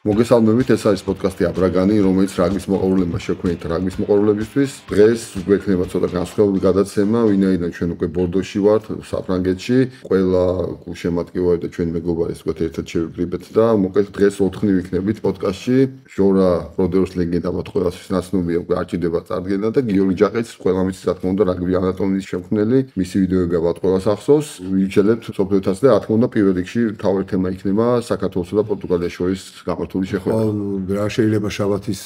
მოგესალმებით, ეს არის პოდკასტი აბრაგანი, რომელიც რაგბის მოყვარულებმა შექმნით რაგბის მოყვარულებისთვის. დღეს გვექნება ცოტა განსხვავებული გადაცემა, ვინაიდან ჩვენ უკვე ბორდოში ვართ, საფრანგეთში. ყველა გულშემატკივარი და ჩვენი მეგობარი ისე ერთად შევიკრიბეთ და მოკლედ დღეს ოთხნი ვიქნებით პოდკასტში. ჟორა პროდიუს ლეგენდა მათ ყველას ნაცნობია, უკვე არჩიდება წარდგენა და გიორგი ჯაყეც, ყველა მის რა თქმა უნდა რაგბი ანატომიის შემქმნელი, მისი ვიდეოები ალბათ ყველას ახსოვს. ვიჩელებთ სოფლიოთაც და რა თქმა უნდა პირველ რიგში თავი თემა იქნება საქართველოსა და პორტუგალიას შორის გამო რთული შეხვედრა. რა შეიძლება შაბათის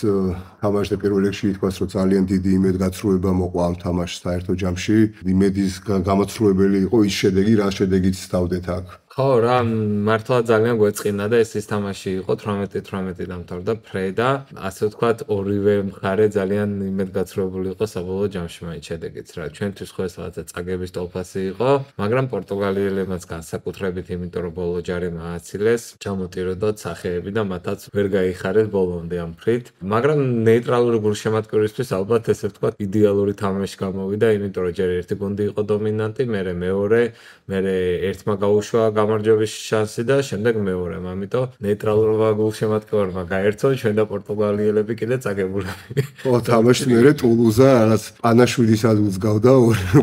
თამაში და პირველ რიგში ითქვას, რომ ძალიან დიდი იმედგაცრუება მოყვა ამ თამაშს საერთო ჯამში. იმედის გამოცრუებელი იყო ის შედეგი, რა შედეგიც თავდეთ აქ. ხო რა მართლა ძალიან გვეწყინა და ეს ის თამაში იყო 18-18 დამთავრდა ფრედა ასე ვთქვათ ორივე მხარე ძალიან იმედგაცრუებული იყო საბოლოო ჯამში მაინც შედეგიც რა. ჩვენთვის ხო ეს რაღაცა წაგების ტოლფასი იყო მაგრამ პორტუგალიელებმაც განსაკუთრებით იმიტომ რომ ბოლო ჯარი მააცილეს ჩამოტიროდოთ სახეები და მათაც ვერ გაიხარეს ბოლომდე ამ ფრით. მაგრამ ნეიტრალური გულშემატკივრისთვის ალბათ ესე ვთქვათ იდეალური თამაში გამოვიდა იმიტომ რომ ჯერ ერთი გუნდი იყო დომინანტი მე მეორე მე ერთმა გაუშვა გამარჯვების შანსი და შემდეგ მეორემ, ამიტომ ნეიტრალურობა გულშემატკივარმა გაერთო ჩვენ და პორტუგალიელები კიდე წაგებულები. ხო, თამაში მერე ტულუზა, რაც პანაშვილის ადულს გავდა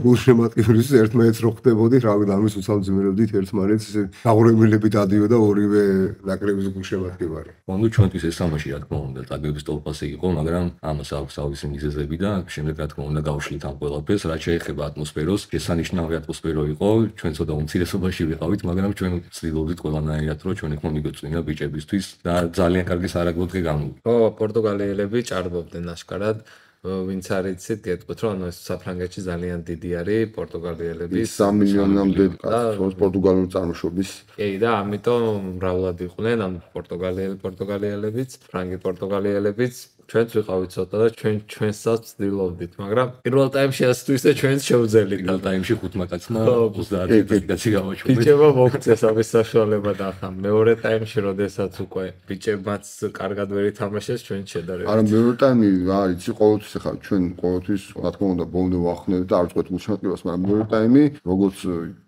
გულშემატკივრის ერთმანეთს რო ხდებოდი, რა ვიცი, ამის უცალძიმერებდით ერთმანეთს დაღურებულები დადიოდა ორივე ნაკრების გულშემატკივარი. ანუ ჩვენთვის ეს თამაში რა თქმა უნდა წაგების ტოლფასი იყო, მაგრამ ამას აქვს თავისი მიზეზები და შემდეგ რა თქმა უნდა გავშლით ამ ყველაფერს, რაც შეეხება ატმოსფეროს, შესანიშნავი ატმოსფერო იყო, ჩვენ ცოტა უმცირესობაში ვიყავით, მაგრამ მაგრამ ჩვენ ვცდილობდით ყველანაირად რომ ჩვენ იქ მომიგოწინა ბიჭებისთვის და ძალიან კარგი სარაგბოდკი გამოვიდა. ხო, პორტუგალიელები ჭარბობდნენ აშკარად. ვინც არის იცით, გეტყვით რომ ანუ ეს საფრანგეთში ძალიან დიდი არის პორტუგალიელები 3 მილიონამდე კაცს პორტუგალიური წარმოშობის. კი და ამიტომ მრავლად იყვნენ ამ პორტუგალიელი პორტუგალიელებიც, ფრანგი პორტუგალიელებიც ჩვენც ვიყავით ცოტა და ჩვენ ჩვენსაც ვცდილობდით, მაგრამ პირველ ტაიმში ასე თუ ისე ჩვენც შევძელით. პირველ ტაიმში ხუთმა კაცმა 30 კაცი გამოჩვენეს. ბიჭებო მოგწეს ამის საშუალება და ახლა მეორე ტაიმში როდესაც უკვე ბიჭებმაც კარგად ვერ ითამაშეს ჩვენ შედარებით. არა მეორე ტაიმი არის ყოველთვის ახლა ჩვენ ყოველთვის რა თქმა უნდა ბოლომდე ვახნევთ და არ ვწყვეტ გულშემატკივარს, მაგრამ მეორე ტაიმი როგორც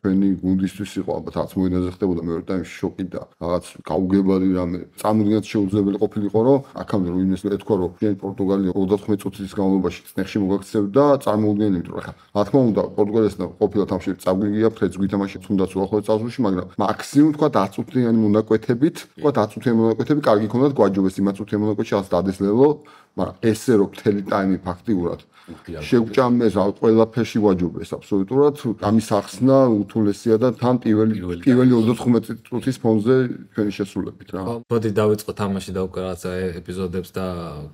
ჩვენი გუნდისთვის იყო ალბათ 10 მოინაზე ხდებოდა მეორე ტაიმში შოკი და რაღაც გაუგებარი რამე წამოდგინოთ შეუძლებელი ყოფილიყო რომ აქამდე რომ იმეს ეთქვა რომ ჩვენ პორტუგალია 34 წუთის განმავლობაში წნეხში მოგაქცევდა წარმოუდგენელი იმიტომ რომ ხა რა თქმა უნდა პორტუგალიასთან ყოფილი თამაში წაგვიგია ფრედს გვითამაში თუნდაც უახლოე წასულში მაგრამ მაქსიმუმ თქვა 10 წუთიანი მონაკვეთებით თქვა 10 წუთიანი მონაკვეთები კარგი ქონდათ გვაჯობეს იმათ წუთიანი მონაკვეთში ასე დადესლელო მაგრამ ესე რომ მთელი ტაიმი ფაქტიურად შეგვჭამეს რა ყველაფერში ვაჯობეს აბსოლუტურად ამის ახსნა უთულესია და თან პირველი პირველი 35 წუთის ფონზე ჩვენი შესრულებით რა. მოდი დავიწყოთ თამაში და უკვე რაღაცა ეპიზოდებს და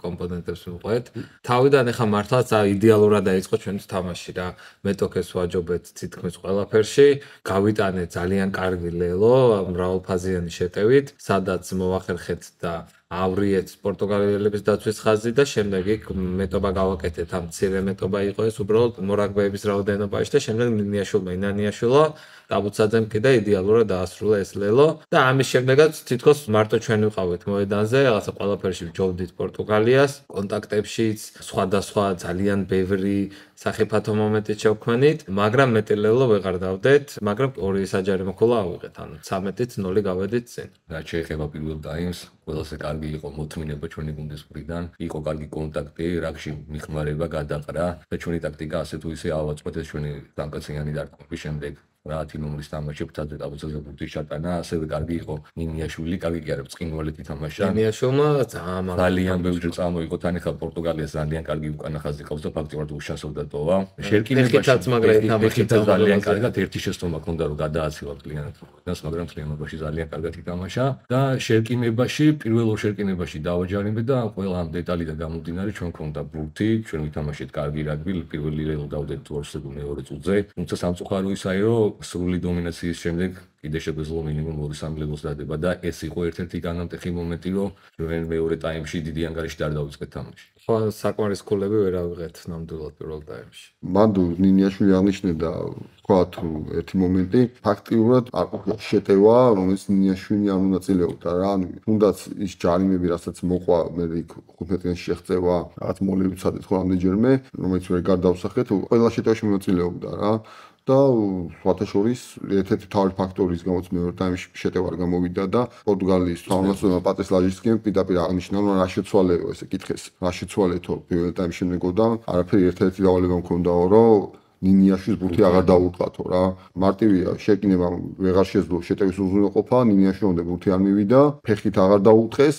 კომპონენტებს ვიყვეთ. თავიდან ეხა მართლაც იდეალურად დაიწყო ჩვენი თამაში რა. მეტოქეს ვაჯობეთ თითქმის ყველაფერში. გავიტანე ძალიან კარგი ლელო მრავალფაზიანი შეტევით, სადაც მოახერხეთ და ავრიეთ პორტუგალიელების დაცვის ხაზი და შემდეგ იქ მეტობა გავაკეთეთ. ამ ცირე მეტობა იყო ეს უბრალოდ მორაგბეების რაოდენობაში და შემდეგ ნინიაშვილმა ინანიაშვილო დაბუცაძემ კიდე იდეალურად დაასრულა ეს ლელო და ამის შემდეგაც თითქოს მარტო ჩვენ ვიყავით მოედანზე რაღაცა ყველაფერში ვჯობდით პორტუგალიას კონტაქტებშიც სხვადასხვა ძალიან ბევრი სახიფათო მომენტი შევქმნით მაგრამ მეტი ლელო ვეღარ დავდეთ მაგრამ ორი საჯარი მოქოლა ავიღეთ ანუ 13-ით 0 გავედით წინ. რა შეიძლება პირველ ტაიმს ყველაზე კარგი იყო მოთმინება ჩვენი გუნდის მხრიდან იყო კარგი კონტაქტი რაგში მიხმარება გადაყრა და ჩვენი ტაქტიკა ასე თუ ისე ავაწყოთ ეს ჩვენი დამკაციანი დარტყმების შემდეგ რაათი ნომრის თამაში ფთაზე დაბოცაზე ბურთის ჩატანა ასევე კარგი იყო ნინიაშვილი კარგი კი არა წინვალეთ ითამაშა ნინიაშვილმა ძალიან ძალიან ბევრი წამოიღო თან ახლა პორტუგალიას ძალიან კარგი უკანა ხაზი ყავს და ფაქტიურად უშანსობდა ტოვა შერკინებაში მაგრამ ითამაში ძალიან კარგად ერთი შეცდომა ქონდა რომ გადააცილო კლიენტს მაგრამ კლიენტობაში ძალიან კარგად ითამაშა. და შერკინებაში პირველ შერკინებაში დავაჯარიმე და ყველა ამ დეტალიდან გამომდინარე ჩვენ ქონდა ბურთი. ჩვენ ვითამაშეთ კარგი რაგბი პირველი რელო დავდეთ ორსებულ მეორე წუთზე. თუმცა სამწუხარო ისაა რომ სრული დომინაციის შემდეგ კიდე შეგვეძლო მინიმუმ 2-3 ლეგოს დადება და ეს იყო ერთ-ერთი განამტეხი მომენტი, რომ ჩვენ მეორე ტაიმში დიდი ანგარიში არ დავიწყეთ თამაში. ხო, საკმარის ქულები ვერ ავიღეთ ნამდვილად პირველ ტაიმში. მანდ ნინიაშვილი აღნიშნდა თქვა თუ ერთი მომენტი, ფაქტიურად არ ყოფილა შეტევა, რომელიც ნინიაშვილი არ მონაწილეობდა რა, ანუ თუნდაც ის ჯარიმები, რასაც მოყვა მე იქ 15-იან შეღწევა, რაღაც მოლები ვცადეთ ხო რამდენჯერმე, რომელიც ვერ გარდავსახეთ, ყველა შეტევაში მონაწილეობდა რა. და სხვათა შორის ერთ-ერთი თავი ფაქტორის გამოც მეორე ტაიმში შეტევა გამოვიდა და პორტუგალიის თამაშმა პატეს ლაჟისკიმ პირდაპირ აღნიშნა რომ რა შეცვალეო ესე კითხეს რა შეცვალეთო პირველ ტაიმში მეგოდა არაფერი ერთ-ერთი დავალება მქონდაო რომ ნინიაშვილს ბურთი აღარ დაუწყათო რა. მარტივია შეკინება ვეღარ შეძლო შეტევის უზრუნველყოფა ნინიაშვილი უნდა ბურთი არ მივიდა ფეხით აღარ დაუწყეს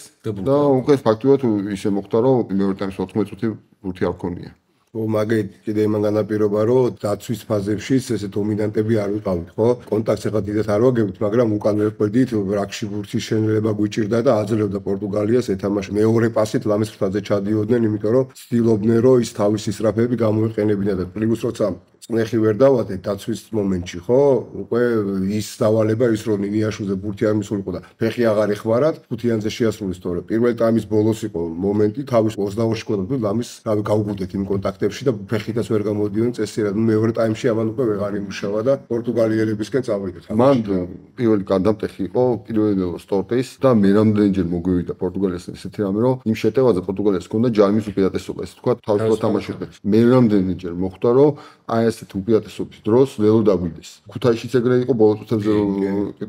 და უკვე ფაქტობრივად ისე მოხდა რომ მეორე ტაიმს 14 წუთი ბურთი არ ქონია ო მაგე კიდე იმან განაპირობა რომ დაცვის ფაზებში ესე დომინანტები არ ვიყავით ხო? კონტაქტს ახლა დიდად არ ვაგებთ მაგრამ უკან ვეყვედით რაქში ბურთის შენელება გვიჭირდა და აძლევდა პორტუგალიას ეთამაშ მეორე პასით ლამის ფრთაზე ჩადიოდნენ იმიტომ რომ ცდილობდნენ რომ ის თავისი სტრაფები გამოიყენებინა და პლუს როცა წნეხი ვერ დავადე დაცვის მომენტში ხო? უკვე ის დავალება ის რომ ნინიაშუზე ბურთი არ მისულიყო და ფეხი აღარ ეხმარათ ფუთიანზე შეასრულეს თორე. პირველ ტაიმის ბოლოს იყო მომენტი თავის 28 ქონდა ლამის რავი გაუგუდეთ იმ კონტაქტებში და ფეხითაც ვერ გამოდიოდნენ წესიერად. მეორე ტაიმში ამან უკვე ვეღარ იმუშავა და პორტუგალიელებისკენ წავიდეთ მან პირველი გადამტეხი იყო პირველი სტორტის და მე რამდენჯერ მოგვივიდა პორტუგალიას ესეთი რამე რომ იმ შეტევაზე პორტუგალიას ჰქონდა ჯარმის უპირატესობა ესე თქვა თავისუფლად თამაშობდა. მე რამდენჯერ მოხდა რომ აი ესეთ უპირატესობის დროს ლელო დაგვიდეს. ქუთაისშიც ეგრე იყო ბოლო წუთებზე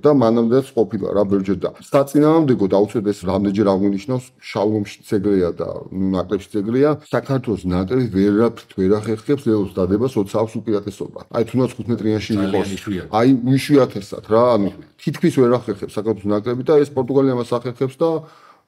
და მანამდეც ყოფილა რა ბერჯერ და საწინააღმდეგო დაუწედეს რამდენჯერ აღნიშნავს შალომშიც ეგრეა და ნაკლებშიც ეგრეა. საქართველოს ნაკრები ვერაფრით ვერ ახერხებს ლელოს დადება სოციალს უპირატესობა. აი თუნდაც 15 მეტრიანში იყოს. აი უშვიათესად რა, ანუ თითქმის ვერ ახერხებს საქართველოს ნაკრები და ეს პორტუგალია მას ახერხებს და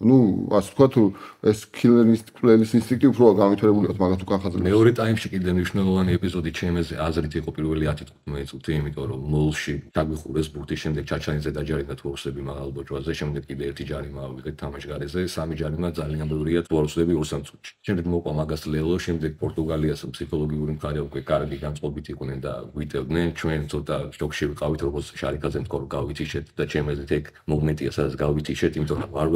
ну, ასე თქვა თუ ეს კილერის კილერის ინსტინქტი უფრო გამითვალებულია მაგათ უკან ხაზზე. მეორე ტაიმში კიდე მნიშვნელოვანი ეპიზოდი ჩემეზე აზრით იყო პირველი 10-15 წუთი, იმიტომ რომ მოლში დაგვიხურეს ბურთის შემდეგ ჩაჩანიძე დაჯარიდა თორსები მაღალ ბოჭვაზე, შემდეგ კიდე ერთი ჯარი მოვიღეთ თამაშგარეზე, სამი ჯარი მას ძალიან ბევრია თორსები 2 წუთში. შემდეგ მოყვა მაგას ლელო, შემდეგ პორტუგალიას ფსიქოლოგიური მხარე უკვე კარგი განწყობით იყვნენ და გვიტევდნენ, ჩვენ ცოტა შოკში ვიყავით, როგორც შარიკაძე მქონდა გავითიშეთ და ჩემეზე ეგ მომენტია, სადაც გავითიშეთ, იმიტომ რომ არ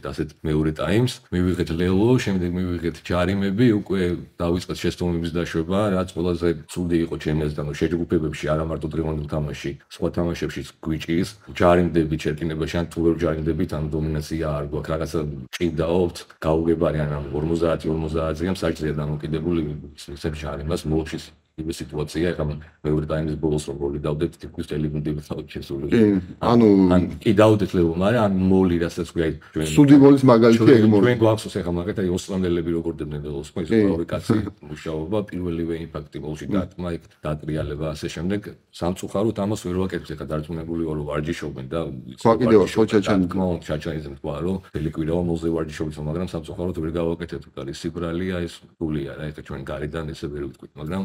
ველოდებოდით ასეთ მეორე ტაიმს. მივიღეთ ლელო, შემდეგ მივიღეთ ჯარიმები, უკვე დავიწყეთ შეცდომების დაშვება, რაც ყველაზე ცუდი იყო ჩემი აზრით, ანუ შეჯგუფებებში არა მარტო დრიგონდ თამაში, სხვა თამაშებშიც გვიჭირს. ჯარიმდები ჩერკინებაში ან თუ ვერ ჯარიმდებით, ან დომინაცია არ გვაქვს, რაღაცა ჭიდაობთ, გაუგებარი ან 50-50-იან საჭიროა დამოკიდებული ისე ჯარიმას იმე სიტუაცია ახლა მეორე ტაიმის ბოლოს რომ გოლი დავდეთ თითქოს ელიმინდები თავი შესული. ანუ ან კი დავდეთ ლევო, მაგრამ ან მოლი რასაც ქვია ჩვენ. სუდი მოლის მაგალითი ეგ მოლი. ჩვენ გვაქვს ახლა მაგათ აი ოსლანდელები როგორ დებდნენ ლევოს, ხო ის ორი კაცი მუშაობა პირველივე იმპაქტი მოლში დათმა იქ დატრიალება ასე შემდეგ სამწუხაროდ ამას ვერ ვაკეთებ ახლა დარწმუნებული ვარ რომ ვარჯიშობენ და სხვა კიდევ ხო ჩაჩანი თქმა უნდა ჩაჩანიზე თქვა რომ ელიკვიდაო მოლზე ვარჯიშობთ მაგრამ სამწუხაროდ ვერ გავაკეთებ არის სიბრალია ეს გულია რა ეხლა ჩვენ გარედან ესე ვერ ვიტყვით მაგრამ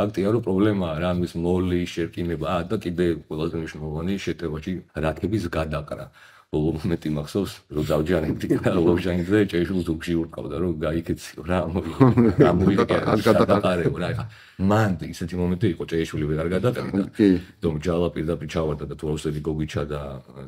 ფაქტია რომ პრობლემაა რა მის მოლი შერკინება ა და კიდე ყველაზე მნიშვნელოვანი შეტევაში რაკების გადაყრა ბოლო მომენტი მახსოვს რომ დავჯანებდი და ლოჟანზე ჭეშულ ზუგში ურკავდა რომ გაიქეციო რა ამოვიგე არ გადაყარეო რა ხა მან ისეთი მომენტი იყო ჭეშული ვეღარ გადაყრა კი. დომ ჯალა პირდაპირ ჩავარდა და თუ აუსები გოგიჩა და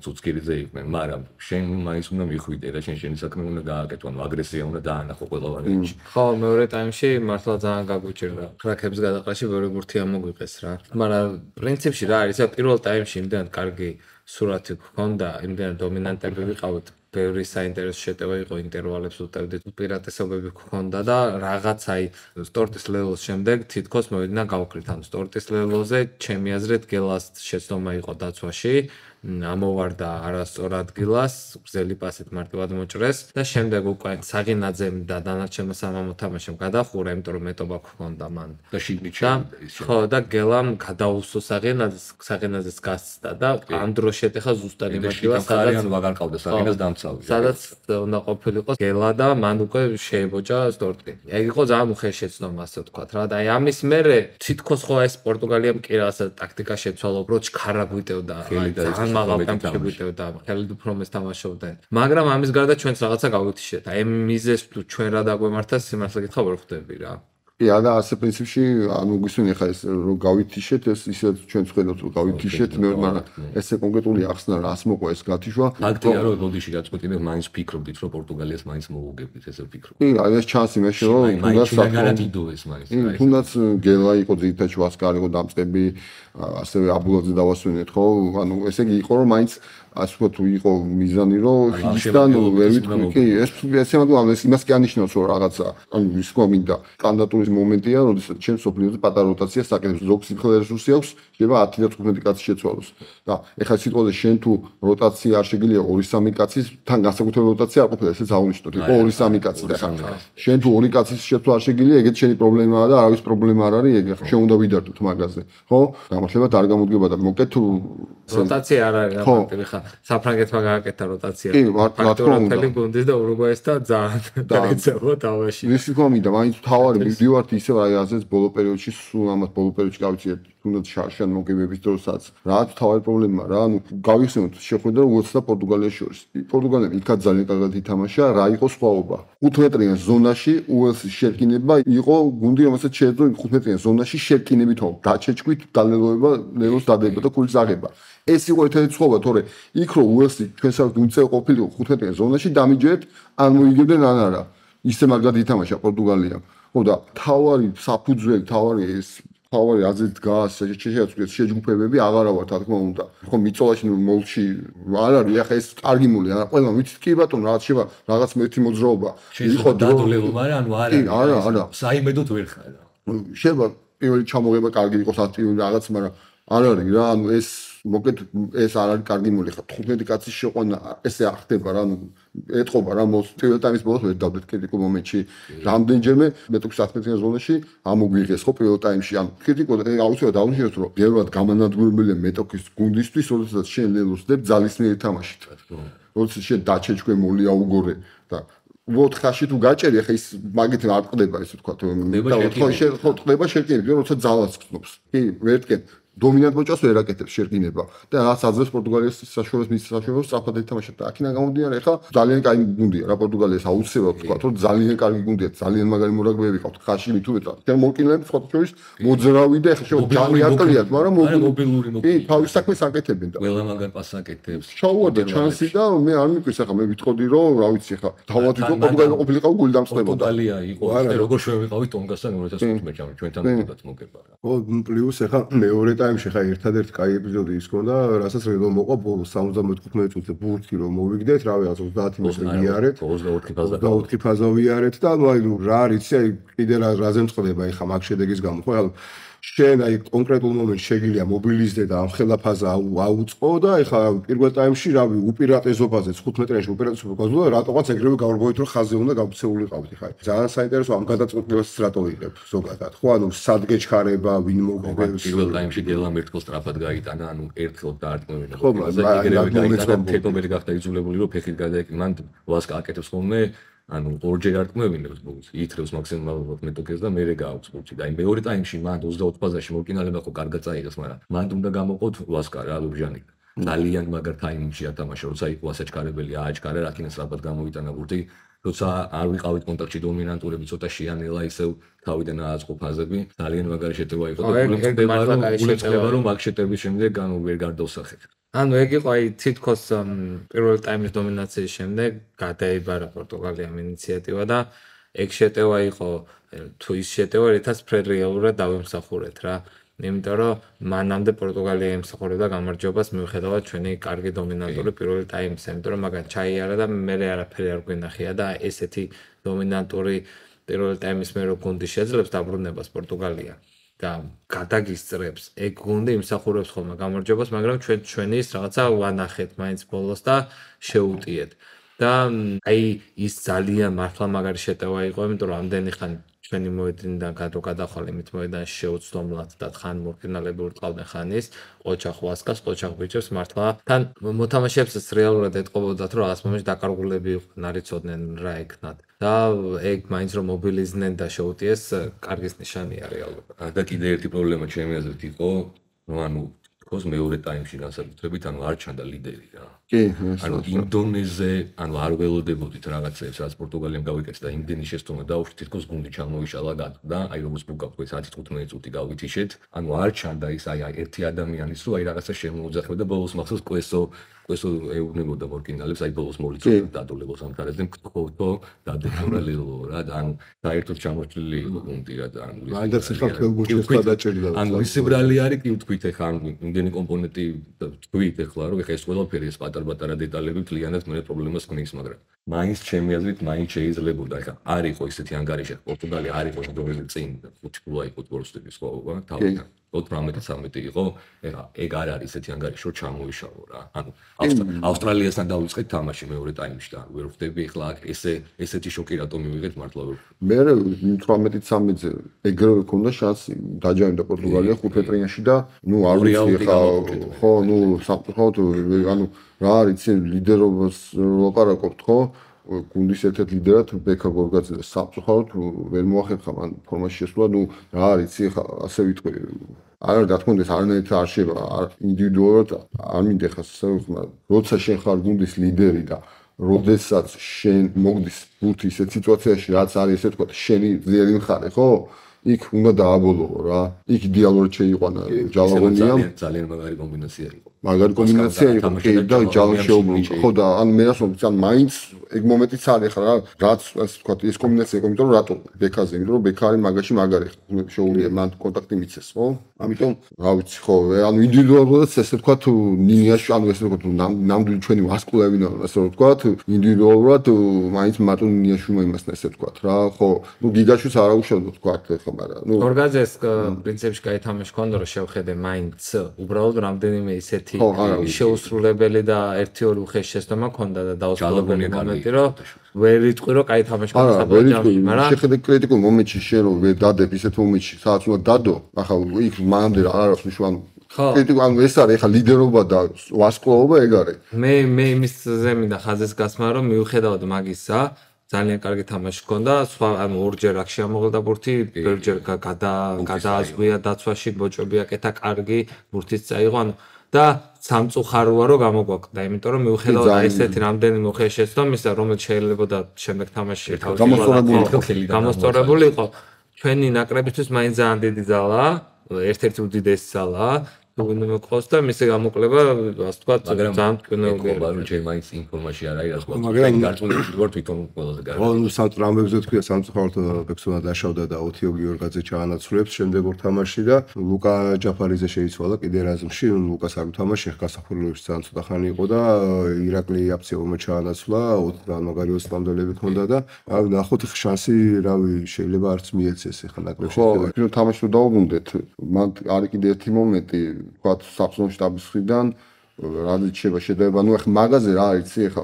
ცუცკირიძე იყვნენ მაგრამ შენ მაინც უნდა მიხვიდე რა შენ შენი საქმე უნდა გააკეთო ანუ აგრესია უნდა დაანახო ყველავანი ხო მეორე ტაიმში მართლა ძალიან გაგვიჭირდა ხრაკებს გადაყრაში ბევრი ბურთი ამოგვიყეს რა. მაგრამ პრინციპში რა არის პირველ ტაიმში იმდენად კარგი სურათი გქონდა, იმდენ დომინანტები ვიყავით, ბევრი საინტერესო შეტევა იყო ინტერვალებს უტევდით, პირატესობები გქონდა და რაღაც აი სტორტის ლეველის შემდეგ თითქოს მოვიდნენ გავკრით, ანუ სტორტის ლეველზე ჩემი აზრით გელას შეცდომა იყო დაცვაში. ამოვარდა არასწორ ადგილას, გზელი პასით მარტივად მოჭრეს და შემდეგ უკვე საღინაძემ და დანარჩენმა სამამო თამაშემ გადახურა, იმიტომ რომ მეტობა გქონდა მან. და შიგნიჩა ხო და გელამ გადაუსო საღინაძეს, საღინაძეს გასცდა და ამ დროს შეტეხა ზუსტად იმ ადგილას, სადაც ანუ აღარ ყავდა საღინას დამცავი. სადაც უნდა ყოფილიყო გელა და მან უკვე შეებოჭა სტორტი. ეგ იყო ძალიან უხეშეცნობა, ასე ვთქვათ რა და აი ამის მერე თითქოს ხო ეს პორტუგალიამ კი რაღაცა ტაქტიკა შეცვალა, უფრო ჩქარა გვიტევდა. ხელი და მაღალ კამპიუტერებდა ხელით უფრო მეს თამაშობდნენ. მაგრამ ამის გარდა ჩვენც რაღაცა გავვითიშეთ. აი მიზეს თუ ჩვენ რა დაგვემართა სიმართლე გითხრა ვერ ხვდები რა. კი, არა, ასე პრინციპში, ანუ გვისვენ ხა ეს რომ გავითიშეთ, ეს ისე ჩვენ ხედავთ რომ გავითიშეთ, მე მაგრამ ესე კონკრეტული ახსნა რას მოყვა ეს გათიშვა. ფაქტია რომ ბოდიში გაწყვეტინე მაინც ფიქრობდით რომ პორტუგალიას მაინც მოუგებდით ესე ვფიქრობ. კი, აი ეს ჩანსი მე შეო, თუნდაც საკონდიდოეს მაინც. თუნდაც გელა იყო ძირითადად ვასკარი იყო დამწყები, ასევე აბულაძე დავასვენეთ ხო? ანუ ესე იგი იყო რომ მაინც ასე ვთქვათ, იყო მიზანი, რომ ისთან ვერ ვიტყვი, კი, ეს ესე მაგრამ ეს იმას კი ანიშნავს, რომ რაღაცა, ანუ ის ყო მინდა კანდიდატურის მომენტია, როდესაც ჩემ სოფლიოზე პატარა როტაცია საკეთებს. ზოგ სიფხილე რესურსი აქვს, შეიძლება 10 და 15 კაცი შეცვალოს. და ეხლა სიტყვაზე შენ თუ როტაცია არ შეგიძლია 2-3 კაცის თან განსაკუთრებული როტაცია არ ყოფილა, ესეც აღნიშნოთ. იყო 2-3 კაცი და ხა შენ თუ 2 კაცის შეცვლა არ შეგიძლია, ეგეც შენი პრობლემაა და არავის პრობლემა არ არის, ეგ ხა შენ უნდა ვიდარდოთ მაგაზე. ხო? გამართლება არ გამოდგება და მოკეთ თუ როტაცია არ არის ხო. აფაქტი ხა საფრანგეთმა გააკეთა როტაცია. კი, რა თქმა უნდა. მთელი გუნდის და ურუგვაის და ძალიან დაეცემა თავაში. ის იყო მინდა, მაინც თავარი მივდივართ ისევ აი ასეც ბოლო პერიოდში, სულ ამას ბოლო პერიოდში გავიცი თუნდაც შარშან მოგებების დროსაც. რაც თავარი პრობლემაა რა, ანუ გავიხსენოთ შეხვედრა უელსს და პორტუგალიას შორის. პორტუგალიამ იქაც ძალიან კარგად ითამაშა, რა იყო სხვაობა? 5 მეტრიან ზონაში უელსის შერკინება იყო გუნდი, რომელსაც შეეძლო 5 მეტრიან ზონაში შერკინებით ხო, დაჩეჩქვით, დალელოება, ლელოს დადება და ქულის აღება. ეს იყო ერთ-ერთი სხვაობა, თორე იქ რო უელსი ჩვენსაც გუნდზე ყოფილიყო 5 მეტრიან ზონაში დამიჯერეთ, არ მოიგებდნენ ან არა. ისე მაგად ითამაშა პორტუგალია. ხო და თავარი საფუძველი, თავარი ეს თავარი აზრით შეშეძლოს შეჯგუფებები აღარა ვარ, რა თქმა უნდა. ხო მიწოლაში მოლში არ არის, ახლა ეს კარგი მული, არა, ყველა ვიცით კი ბატონო, რაღაც შევა, რაღაც მეთი მოძრაობა. იყო დადოლება, მაგრამ ანუ არა. არა, არა. საიმედოდ ვერ ხარ. შევა პირველი ჩამოღება კარგი იყოს აქტიური რაღაც, მაგრამ არ არის რა, ანუ ეს მოკეთ ეს არ არის კარგი მული ხა 15 კაცის შეყვანა ესე არ ხდება რა, ანუ ეთყობა რა მოს პირველ ტაიმის ბოლოს ვერ დავდეთ კრიტიკულ მომენტში. რამდენჯერმე მეტოქს 17 ზონაში ამოგვიღეს ხო პირველ ტაიმში, ანუ კრიტიკო და აუცილებლად დაუნიშნოთ რომ გერბად გამანადგურებელია მეტოქის გუნდისთვის, როდესაც შენ ლელოს დებ ძალისმიერი თამაშით. როდესაც შენ დაჩეჩქვე მოლი აუგორე და ვოთ ხაში თუ გაჭერი ახლა ის მაგით არ ყდება ესე თქვა თუ ხო შენ ხო ყდება შეკინები როცა ძალას გწნობს კი ვერტკენ დომინანტ მოჭას ვერ აკეთებს შერკინება და რაც აძლევს პორტუგალიის საშუალებას მის საშუალებას სწრაფად ეთამაშა და აქედან გამომდინარე ახლა ძალიან კაი გუნდია რა პორტუგალიას აუცილებლად თქვა რომ ძალიან კარგი გუნდია ძალიან მაგარი მორაგბეები ყავთ ხაში მით უმეტად და მოკინლები სხვა შორის მოძრავი და ახლა შევა ძალიან აკლიათ მაგრამ მობილური კი თავის საქმეს აკეთებენ და ყველა მაგარ პასაკეთებს ჩაუვარდა ჩანსი და მე არ მიყვის ახლა მე ვიტყოდი რომ რა ვიცი ახლა თავად ვიყო პორტუგალია ყოფილიყავ გული დამწყდებოდა პორტუგალია იყო როგორ შევიყავით ტონგასთან 2015 წელს ჩვენთან მოგება რა. ხო პლუს ახლა მეორე ტაიმში ხა ერთადერთი კაი ეპიზოდი ის ქონდა რასაც რელო მოყვა ბოლოს 75 წუთზე ბურთი რომ მოვიგდეთ რავი 30 მეტრი ვიარეთ 24 ფაზა. 24 ფაზა ვიარეთ და ნუ აი რა არის აი კიდე რა რაზე მწყდება ეხა მაგ შედეგის გამო ხო ახლა შენ აი კონკრეტულ მომენტში შეგიძლია მობილიზდე და ამ ხელა ფაზა აუწყო და ეხლა პირველ ტაიმში რავი უპირატესობაზე 15 მეტრიაში უპირატესობა და რატოღაც ეგრევე გავარბოით რომ ხაზე უნდა გავცეულიყავით ხა ძალიან საინტერესო ამ გადაწყვეტილებას რატო იღებ ზოგადად? ხო ანუ სად გეჩქარება ვინ მოგებებს პირველ ტაიმში გელამ ერთხელ სტრაფად გაიტანა ანუ ერთხელ დაარტყმევინა ხო, მაგრამ ეგრევე გაიტანა რომ- თეთრომერი გახდა იძულებული რომ ფეხით გადაეკი მან ვასკა აკეთებს ხოლმე ანუ ორჯერ არტყმევინებს ბოლოს. ითრევს მაქსიმალურად მეტოქეს და მერე გააქვს ბურთი. და აი მეორე ტაიმში მან 24 ფაზაში მოკინალება ხო კარგად წაიღეს მაგრამ მან უნდა გამოყოთ ვასკა რა ლუბჟანი ძალიან მაგარ ტაიმში ათამაშა როცა იყო ასაჩქარებელი ააჩქარა რაკინას რაბად გამოიტანა ბურთი როცა არ ვიყავით კონტაქტში დომინანტურები ცოტა შეანელა ისევ თავიდან ააწყო ფაზები. ძალიან მაგარი შეტევა იყო და მართლა რომ ხდება რომ მაგ შეტევის შემდეგ ანუ ვერ გარდავსახეთ ანუ ეგ იყო აი თითქოს პირველ ტაიმის დომინაციის შემდეგ გადაიბარა პორტუგალიამ ინიციატივა და ეგ შეტევა იყო თუ ის შეტევა რითაც ფრედ რეალურად დავემსახურეთ რა იმიტომ რომ მანამდე პორტუგალია ემსახურებდა გამარჯვებას მიუხედავად ჩვენი კარგი დომინანტური პირველი ტაიმის იმიტომ რომ მაგან ჩაიარა და მე არაფერი არ გვინახია და ესეთი დომინანტური პირველი ტაიმის მე რო გუნდი შეძლებს დაბრუნებას პორტუგალია და გადაგისწრებს ეგ გუნდი იმსახურებს ხოლმე გამარჯვებას, მაგრამ ჩვენ ჩვენის რაღაცა ვანახეთ მაინც ბოლოს და შეუტიეთ. და აი ის ძალიან მართლა მაგარი შეტევა იყო, იმიტომ რომ ამდენი ხანი ჩვენი მოედნიდან გადო გადახვალ იმით მოედან შეუცდომლად და თხან მორფინალები ურტყავდნენ ხანის, ყოჩახ ვასკას, ყოჩახ ბიჭებს მართლა თან მოთამაშეებსაც რეალურად ეთყობოდათ, რომ რაღაც მომენტში დაკარგულები იყვნენ, არ იცოდნენ რა ეკნათ. და ეგ მაინც რომ მობილიზდნენ და შეუტიეს, კარგის ნიშანია რეალურად. და კიდე ერთი პრობლემა ჩემი აზრით იყო რომ ანუ თქოს მეორე ტაიმში განსაკუთრებით ანუ არ ჩანდა ლიდერი რა კი ანუ ინდონეზე ანუ არ ველოდებოდით რაღაცებს რაც პორტუგალიამ გავიკეთეს და იმდენი შეცდომა დაუშვით თითქოს გუნდი ჩამოიშალა და აი როგორც ბუკავ თქვენ 10-15 წუთი გავვითიშეთ ანუ არ ჩანდა ის აი აი ერთი ადამიანის რო აი რაღაცა შემოუძახება და ბოლოს მახსოვს კვესო კვესო ეუბნებოდა მორკინალებს აი ბოლოს მოლიწოდა დადოლებოს ამ თარაზე მკთხოვთო დადექორალილო რა და ანუ საერთოდ ჩამოჭრილი იყო გუნდი რა და ანუ ახლა ხელგუჩეს კი, ვთქვით, გადაჭერდა. ანუ ისე ბრალი არის კი ვთქვით ეხლა ანუ იმდენი კომპონენტი ვთქვით ეხლა რომ ეხა ეს ყველაფერი ეს პატარა პატარ-პატარა დეტალები კლიენტებს მე პრობლემას ქმნის, მაგრამ მაინც ჩემი აზრით მაინც შეიძლებოდა, ეხა არ იყო ისეთი ანგარიში, პორტუგალი არ იყო დროზე წინ ფულა იყო ფუტბოლისტების ყოლა, თავიდან 18-13 იყო, ეხა ეგ არ არის ესეთი ანგარიში, რომ ჩამოიშალო რა. ანუ ავსტრალიასთან დავიწყეთ თამაში მეორე ტაიმში და ვერ ვხვდები ეხლა აქ ესე ესეთი შოკი რატომ მივიღეთ მართლა ვერ მე 18-13-ზე ეგრევე ქონდა შანსი დაჯავინდა პორტუგალია ხუთეტრიანში და ნუ არ ვიცი ხა ხო ნუ საფრთხოთ ანუ რა არის ლიდერობას ლაპარაკობთ ხო გუნდის ერთ-ერთ ლიდერად ბექა გორგაძე და საფრთხოთ ვერ მოახერხა მან ფორმაში შესვლა ნუ რა არის ცი ხა ასე ვიტყვი. არა რა თქმა უნდა არანაირად არ შევა ინდივიდუალურად არ მინდა ხა საერთოდ როცა შენ ხარ გუნდის ლიდერი და როდესაც შენ მოგდის ბუთი ისეთ სიტუაციაში რაც არის ესე თქვა შენი ძლიერი მხარე ხო? იქ უნდა დააბოლოო რა. იქ იდეალურად შეიყვანა ჯალაღონია ძალიან მაგარი კომბინაცია იყო მაგარი კომბინაცია იყო კი და ჯალო შეუბრუნდა ხო და ან მე რასო ძალიან მაინც ეგ მომენტიც არის ხა რა რაც ასე თქვა ეს კომბინაცია იყო იმიტომ რომ რატო? ბექაზე იმიტომ რომ ბექარი მაგაში მაგარი შეუულია მან კონტაქტი მიცეს ხო? ამიტომ რა ვიცი ხო ანუ ინდივიდუალურად ესე თქვა თუ ნინიაში ანუ ესე თქვა თუ ნამდვილი ჩვენი ვასკულები ნო ასე თქვა ინდივიდუალურად მაინც მარტო ნინიაში იმასნა ესე თქვა რა ხო? ნუ გიგაშუს არ აუშავდო თქვა ხო მაგრამ ნუ ორგაზეს პრინციპში გაითამაშ კონდო რომ შევხედე მაინც უბრალოდ რამდენიმე ისეთი შეუსრულებელი და 1-2 ხე შეცდომა ქონდა და დაუსრულებელი მომენტი რომ ვერ იტყვი რომ кай თამაში კონდა საბოლოო მაგრამ შეხედე კრიტიკულ მომენტში შენ რომ ვერ დადებ ისეთ მომენტში სადაც უნდა დადო ახლა იქ მანამდე რა არის ნიშნულ ანუ კრიტიკულ ანუ ეს არის ახლა ლიდერობა და ვასკლოვობა ეგ არის მე მე იმის ზემინდა ხაზის გასმა რომ მიუხედავად მაგისა ძალიან კარგი თამაში ჰქონდა, სხვა ანუ ორჯერ აქ შეამოღლდა ბურთი, ბევრჯერ გადა გადააზღვია დაცვაში, ბოჭები აკეთა კარგი, ბურთიც წაიღო, ანუ და სამწუხაროა რომ გამოგვაკლდა, იმიტომ რომ მიუხედავად აი ესეთი რამდენი მოხე შეცდომისა, რომელიც შეიძლება და შემდეგ თამაში გამოსწორებული იყო, ჩვენი ნაკრებისთვის მაინც ძალიან დიდი ძალაა, ერთ-ერთი უდიდესი ძალაა. უნდა მოყავს და მისი გამოკლება ასე თქვა ძალიან კნეულია რომ ჯერ მაინც ინფორმაცია არ არის ასე მაგრამ გარტყული ვარ თვითონ ყველაზე კარგი. ხო ნუ სამტრამებზე თქვია სამწუხაროდ ბექსონა დაშავდა და ოთიო გიორგაძე ჩაანაცვლებს შემდეგ ორ თამაში და ლუკა ჯაფარიძე შეიცვალა კიდე რაზმში ლუკას არ უთამაში ხ გასახურლებში ძალიან ცოტა ხანი იყო და ირაკლი აფციოვმა ჩაანაცვლა 20 მაგარი 20 ნამდვილები ქონდა და აი ნახოთ შანსი რავი შეიძლება არც მიეცეს ხ ნაკრებში ხო ფილო თამაში თუ დაუბრუნდეთ მან არის კიდე ერთი მომენტი თქვა საფსონ შტაბის ხრიდან რადგან შეიძლება შედება ნუ ახლა მაღაზე რა არის ცი ახლა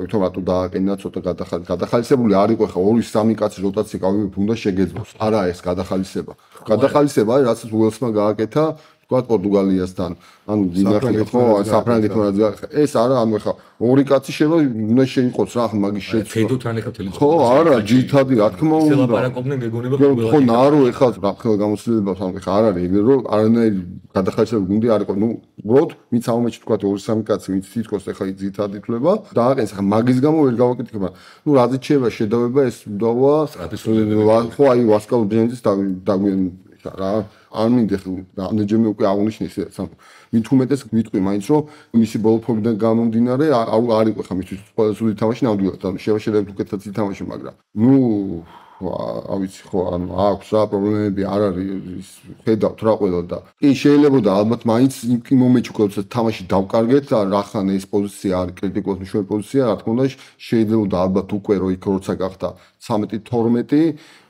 თვითონ რატო დააყენა ცოტა გადახალ გადახალისებული არ იყო ახლა ორი სამი კაცი როტაცია გავიმებ უნდა შეგეძლოს. არა ეს გადახალისება. გადახალისება არის რაც უელსმა გააკეთა თქვა პორტუგალიასთან. ანუ დინახი ხო საფრანგეთთან ეს არა ანუ ახლა ორი კაცი შეიძლება უნდა შეიყოს რა ახლა მაგის შეცვლა. ფედოთან ახლა თელი ხო არა ჯითადი რა თქმა უნდა. ლაპარაკობდნენ მეგონება ყველა ხო ნარო ახლა რა ხელ გამოცდილება სამ ახლა არ არის ეგრე რომ არანაირი გადახარჯები გუნდი არ იყო. ნუ უბრალოდ ვინც აუმეჩი თქვა ორი სამი კაცი ვინც თითქოს ახლა ჯითადი თლება და აყენს ახლა მაგის გამო ვერ გავაკეთებ ნუ რაზეც შეიძლება შედავება ეს უდავა ხო აი ვასკალ ბენზის დაგვიან რა არ მინდა ხო ამჯერმე უკვე აღნიშნეს სამ მით უმეტეს ვიტყვი მაინც რომ მისი ბოლოფობიდან გამომდინარე არ იყო ხა მისთვის ყველა სული თამაში ნამდვილად ანუ შევაშელებ უკეთად ითამაში მაგრამ ნუ ავიცი ხო ანუ აქვს რა პრობლემები არ არის ხედავთ რა ყველა და კი შეიძლება და ალბათ მაინც იმ მომენტში ხო თამაში დავკარგეთ რა ხან ეს პოზიცია არის კრიტიკოს მნიშვნელოვანი პოზიცია რა თქმა უნდა შეიძლება და ალბათ უკვე რო იქ როცა გახდა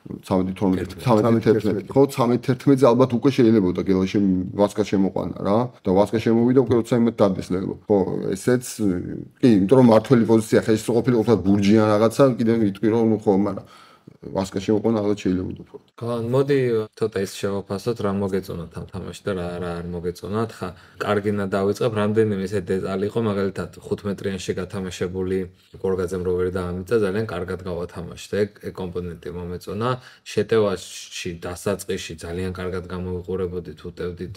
13-12 13-12 ხო 13-11-ზე ალბათ უკვე შეიძლება და გელაში ვასკა შემოყვანა რა და ვასკა შემოვიდა უკვე 20 იმეთ დადეს ლეგო ხო ესეც კი იმიტომ რომ მართველი პოზიცია ეს ყოფილი უფრო ბურჯიან რაღაცა კიდე ვიტყვი რომ ხო მაგრამ ვასკა შემოყვანა ალბათ შეიძლება უფრო. ხო, მოდი ცოტა ის შევაფასოთ, რა მოგეწონათ ამ თამაში და რა რა არ მოგეწონათ. ხა, კარგინა დავიწყებ, რამდენიმე ესე დეტალი იყო, მაგალითად 5 მეტრიანში გათამაშებული გორგაძემ როვერი და ამიცა ძალიან კარგად გავათამაშეთ. ეგ კომპონენტი მომეწონა. შეტევაში დასაწყისში ძალიან კარგად გამოვიყურებოდით, უტევდით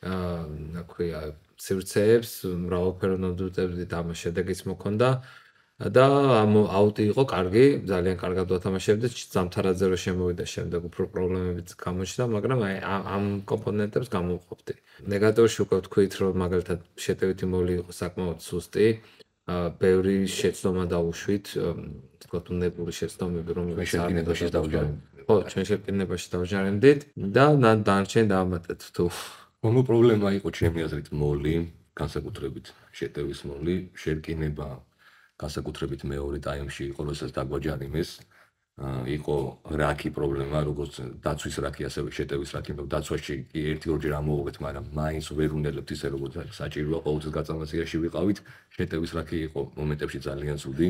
აა, რა ქვია, სივრცეებს, მრავალფეროვნად უტევდით, ამას შედეგიც მოქონდა. და ამ აუტი იყო კარგი, ძალიან კარგად ვათამაშებდით, ზამთარაძე რო შემოვიდა შემდეგ უფრო პრობლემებიც გამოჩნდა, მაგრამ აი ამ კომპონენტებს გამოვყოფდი. ნეგატივში უკვე ვთქვით, რომ მაგალითად შეტევითი მოვლი იყო საკმაოდ სუსტი. აა ბევრი შეცდომა დაუშვით, თქო უნებური შეცდომები რომელიც არ ნებაში დავჯარიმ. ხო, ჩვენ შეფინებაში დავჯარიმდით და დანარჩენ დაამატეთ თუ. მომო პრობლემა იყო ჩემი აზრით მოვლი. განსაკუთრებით შეტევის როლი, შერკინება განსაკუთრებით მეორე ტაიმში იყო, როდესაც დაგვაჯარიმეს. იყო რაკი პრობლემა, როგორც დაცვის რაკი, ასევე შეტევის რაკი, მაგრამ დაცვაში კი ერთი-ორჯერ ამოვაგეთ, მაგრამ მაინც ვერ უნელებთ ისე როგორც საჭიროა ყოველთვის გაწამაციაში ვიყავით. შეტევის რაკი იყო მომენტებში ძალიან ცუდი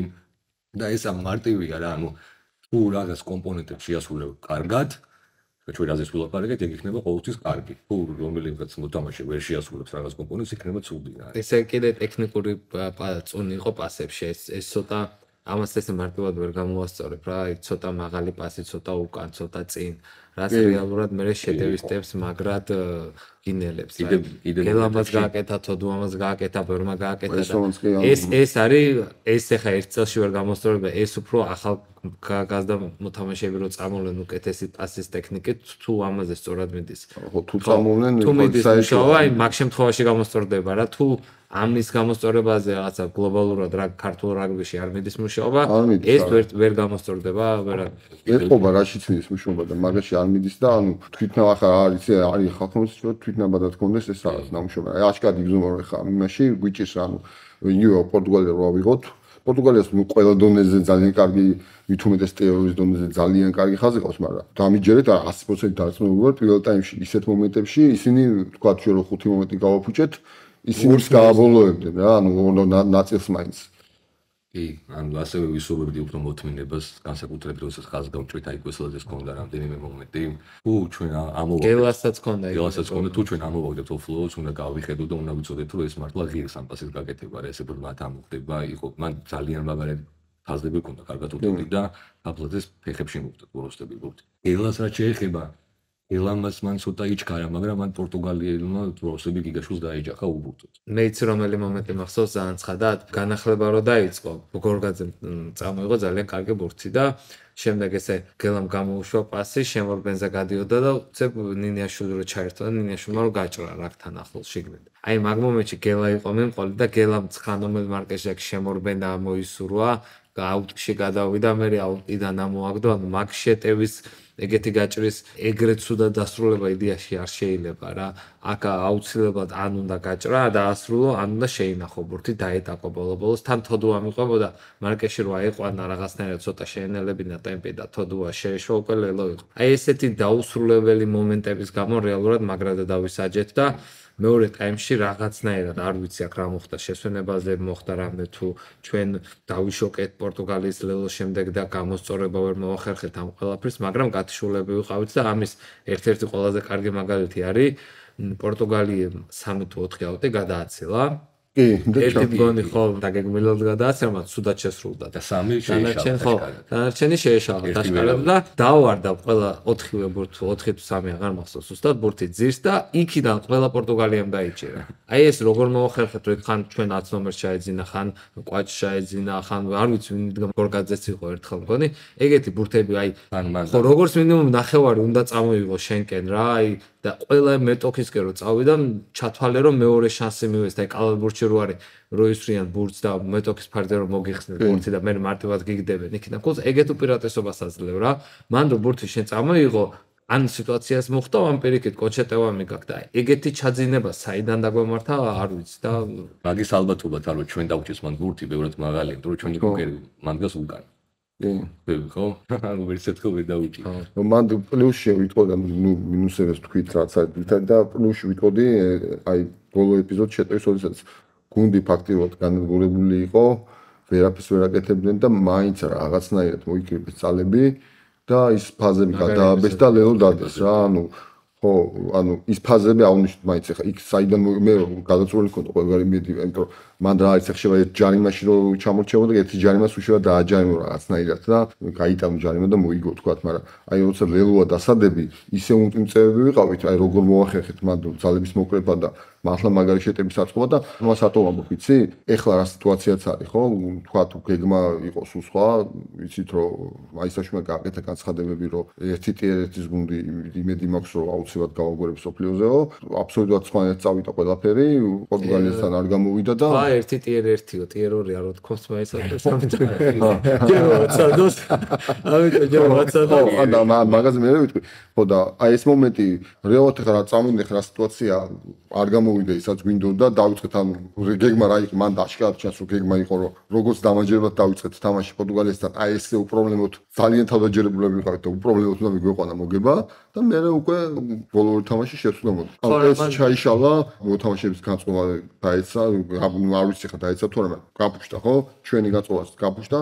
და ეს ამ მარტივია რა, ანუ თუ რაღაც კომპონენტებს შეასრულებ კარგად, ჩვენ რაზეც ვილაპარაკეთ, ეგ იქნება ყოველთვის კარგი. თუ რომელიღაც მოთამაშე ვერ შეასრულებს რაღაც კომპონენტს, იქნება ცუდი რა. ესე კიდე ტექნიკური წუნი იყო პასებში, ეს ეს ცოტა ამას ესე მარტივად ვერ გამოვასწორებ რა, ცოტა მაღალი პასი, ცოტა უკან, ცოტა წინ. რაც რეალურად მე შეტევის ტემპს მაგრად გინელებს. გელამას გააკეთა, თოდუამას გააკეთა, ბერმა გააკეთა ეს ეს არის ეს ახლა ერთ წელში ვერ გამოსწორებ და ეს უფრო ახალ გაზდა მოთამაშეები რო წამოვლენ უკეთესი პასის ტექნიკით, თუ ამაზე სწორად მიდის. ხო, თუ წამოვლენ, თუ მიდის აი მაგ შემთხვევაში გამოსწორდება რა, თუ ამის გამოსწორებაზე რაღაცა გლობალურად რა ქართულ რაგბიში არ მიდის მუშაობა, ეს ვერ ვერ გამოსწორდება, ვერ ეთყობა რაშიც მიდის მუშაობა და მაგაში არ მიდის და ანუ თვითონ ახლა არის არის ხალხმოს რომ თვითნაბადად კონდეს ეს რაღაც ნამუშევრა. აი აშკარად იგზნო ხა იმაში გვიჭის ანუ ნიუ პორტუგალია რო ავიღოთ პორტუგალიას ყველა დონეზე ძალიან კარგი ვითუმეტეს თეორიის დონეზე ძალიან კარგი ხაზი ყავს, მაგრამ დამიჯერეთ 100% დარწმუნებულად პირველ ტაიმში ისეთ მომენტებში ისინი თქვა ჩვენ რო ხუთი მომენტი გავაფუჭეთ ისინი დააბოლოებდნენ რა, ანუ ნაწილს მაინც. კი, ანუ ასევე ვისურვებდი უფრო მოთმინებას, განსაკუთრებით როდესაც ხაზ გამჭვით აი კვესლაძეს ქონდა რამდენიმე მომენტი. თუ ჩვენ ამოვაგდეთ გელასაც ქონდა იგი. გელასაც ქონდა, თუ ჩვენ ამოვაგდეთ ოფლოუს, უნდა გავიხედოთ და უნდა ვიცოდეთ, რომ ეს მართლა ღირს ამ პასის გაკეთება რა, ესე რომ მათ ამოხდება, იყო მან ძალიან მაგარი ფაზები ქონდა, კარგად უთმობდი და აფლაძეს ფეხებში მოვდა გოროსტები გულით. გელას რაც შეეხება ელამას მან ცოტა იჩქარა, მაგრამ მან პორტუგალიელმა დროსები გიგაშულს დაეჯახა უბურთოდ. მეც რომელი მომენტი მახსოვს ძალიან ცხადად, განახლება რო დაიწყო, გორგაძე წამოიღო ძალიან კარგი ბურთი და შემდეგ ესე გელამ გამოუშვა პასი, შემორბენზე გადიოდა და უცებ ნინიაშვილი რო ჩაერთო და ნინიაშვილმა რო გაჭრა რაკთან ახლოს შიგნით. აი მაგ მომენტში გელა იყო მემყოლი და გელამ ცხანომელ მარკეში აქ შემორბენდა ამოისურვა, აუტში გადავიდა, მე აუტიდან ამოაგდო, ანუ მაგ შეტევის ეგეთი გაჭრის ეგრეთ სუდა დასრულება იდეაში არ შეიძლება რა. აქ აუცილებლად ან უნდა გაჭრა და ასრულო, ან უნდა შეინახო ბურთი დაეტაკო ბოლო-ბოლოს. თან თოდუ ამიყვებოდა მარკეში რო აიყვანა რაღაცნაირად ცოტა შეენელებინა ტემპი და თოდუა შეეშვა უკვე ლელო იყო. აი ესეთი დაუსრულებელი მომენტების გამო რეალურად მაგრადა დავისაჯეთ და მეორე ტაიმში რაღაცნაირად არ ვიცი აქ რა მოხდა. შესვენებაზე მოხდა რამე თუ ჩვენ დავიშოკეთ პორტუგალიის ლელოს შემდეგ და გამოსწორება ვერ მოახერხეთ ამ ყველაფერს მაგრამ გათიშულები ვიყავით და ამის ერთ-ერთი ყველაზე კარგი მაგალითი არის პორტუგალიამ 3 თუ 4 აუტი გადააცილა კი, ერთი გონი ხო დაგეგმილად გადააცემა, მაგრამ სუდად შესრულდა და სამი შეეშალა. ხო, დანარჩენი შეეშალა დაშკარებ და დავარდა ყველა 4-ვე ბურთი, 4 თუ 3 აღარ მახსოვს უბრალოდ ბურთი ძირს და იქიდან ყველა პორტუგალიამ დაიჭირა. აი ეს როგორ მოახერხეთ, რომ ხან ჩვენ 10 ნომერს ჩაეძინა, ხან კვაჭ ჩაეძინა, ხან არ ვიცი ვინ იდგა გორგაძეც იყო ერთხელ მგონი. ეგეთი ბურთები აი ხო როგორც მინიმუმ ნახევარი უნდა წამოიღო შენკენ რა, აი და ყველა მეტოქისკენ რო წავიდა, ჩათვალე რომ მეორე შანსი მივეს და აი კალალბურჩი რო არის როისრიან ბურთს და მეტოქის ფარდე რომ მოგიხსნეს ბურთი და მე მარტივად გიგდებენ იქიდან. ხო, ეგეთ უპირატესობას აძლევ რა. მან რო ბურთი შენ წამოიღო, ან სიტუაციას მოხდა ამ პირიქით კონჩეტევა მიგაკდა. ეგეთი ჩაძინება საიდან დაგვემართა არ ვიცი და მაგის ალბათობად არ ჩვენ დავჭის მან ბურთი ბევრად მაღალია, თუ ჩვენი კოკერი მანგას უკან. კი ხო ანუ ვერ შეთხო ვერ დაუჭი ხო მან პლუსში ვიტყო და ნუ მინუსებს თქვით რაც არის და პლუსში ვიტყოდი აი ბოლო ეპიზოდში შეტყვის როდესაც გუნდი ფაქტიურად განადგურებული იყო ვერაფერს ვერ აკეთებდნენ და მაინც რაღაცნაირად მოიკრიბეს ძალები და ის ფაზები გადააბეს და ლეო დადეს რა ანუ ხო ანუ ის ფაზები აუნიშნეთ მაინც ხა იქ საიდან მე გადაწყვეტილი მქონდა ყველგარი მედივე იმიტომ რომ მან რა ხება ერთ ჯარიმაში რომ ჩამორჩებოდა ერთი ჯარიმას უშევა დააჯარიმო რაღაცნაირად და გაიტანო ჯარიმა და მოიგო თქვათ მაგრამ აი როცა ლელოა დასადები ისე უმწევები ვიყავით აი როგორ მოახერხეთ მან ძალების მოკრება და მართლა მაგარი შეტების საწყობა და მას ატო ვამბობ ვიცი ეხლა რა სიტუაციაც არის ხო თქვა თუ გეგმა იყო სულ სხვა ვიცით რომ აი საშუალო გააკეთა განცხადებები რომ ერთი ტიერეთის გუნდი იმედი მაქვს რომ აუცილებლად გავაგვერებ სოფლიოზეო. აბსოლუტურად სხვანაირად წავიდა ყველაფერი, პორტუგალიასთან არ გამოვიდა და ერთი tier 1-ო, tier 2 არ ვთქვას მაისაც და სამი ჯეროაცადოს. ამიტომ ჯეროაცადო. ხო, და მაგაზე მე ვიტყვი, ხო და აი ეს მომენტი რეალურად ხარ წამოვიდე ხარ სიტუაცია არ გამოვიდა ისაც გვინდოდა დავიწყეთ ანუ გეგმა რა იყო მან დაშკარად ჩანს რომ გეგმა იყო რომ როგორც დამაჯერებლად დავიწყეთ თამაში პორტუგალიასთან აი ესე უპრობლემოდ ძალიან თავდაჯერებულები ვიყავით და უპრობლემოდ უნდა მიგვეყვანა მოგება და მე უკვე ბოლო ორი თამაში შეცვლა მოდი. ეს ჩაიშალა მოთამაშეების განწყობა დაეცა არ ვიცი ხა დაეცა თუ არა გაფუშტა ხო? ჩვენი განწყობას გაფუშტა.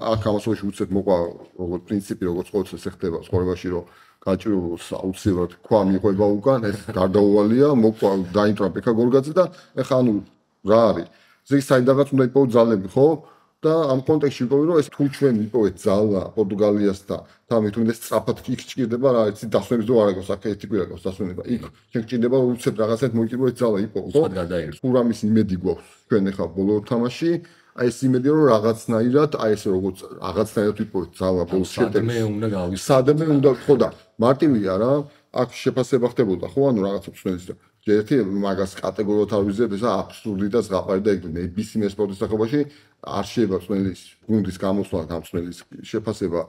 აქ ამასობაში უცებ მოყვა როგორც პრინციპი როგორც ყოველთვის ეხება ცხოვრებაში რომ გაჭირულს აუცილებლად ქვა მიყვება უკან ეს გარდაუვალია მოყვა დაინტრა პეკა გორგაძე და ეხა ანუ რა არის? ზეი საიდანაც უნდა იპოვო ძალები ხო და ამ კონტექსტში ვიტყვი რომ ეს თუ ჩვენ ვიპოვეთ ძალა პორტუგალიასთან და თუნდაც სწრაფად იქ ჭირდება რა იცი დასვენებს და არა გოს აქ ერთი კვირა გოს დასვენება. იქ ჩვენ ჭირდება უცებ რაღაცეთ მოიჭიროთ ძალა იპოვო ხო თუ რამის იმედი გვაქვს ჩვენ ეხა ბოლო თამაში აი ეს იმედია რომ რაღაცნაირად აი ეს როგორც რაღაცნაირად ვიპოვეთ ძალა ბოლოს შეტევ მე უნდა გავისწავლო სადმე უნდა ხო და მარტივია რა აქ შეფასება ხდებოდა ხო? ანუ რაღაც უცხოეთის და ერთი მაგას კატეგორიულად არ ვიზრდებ ესა აბსურდი და ზღაპარი და ეგ ნებისმიერ სპორტის სახობაში არ შეიძლება წვენის გუნდის გამოსვლა წვენის შეფასება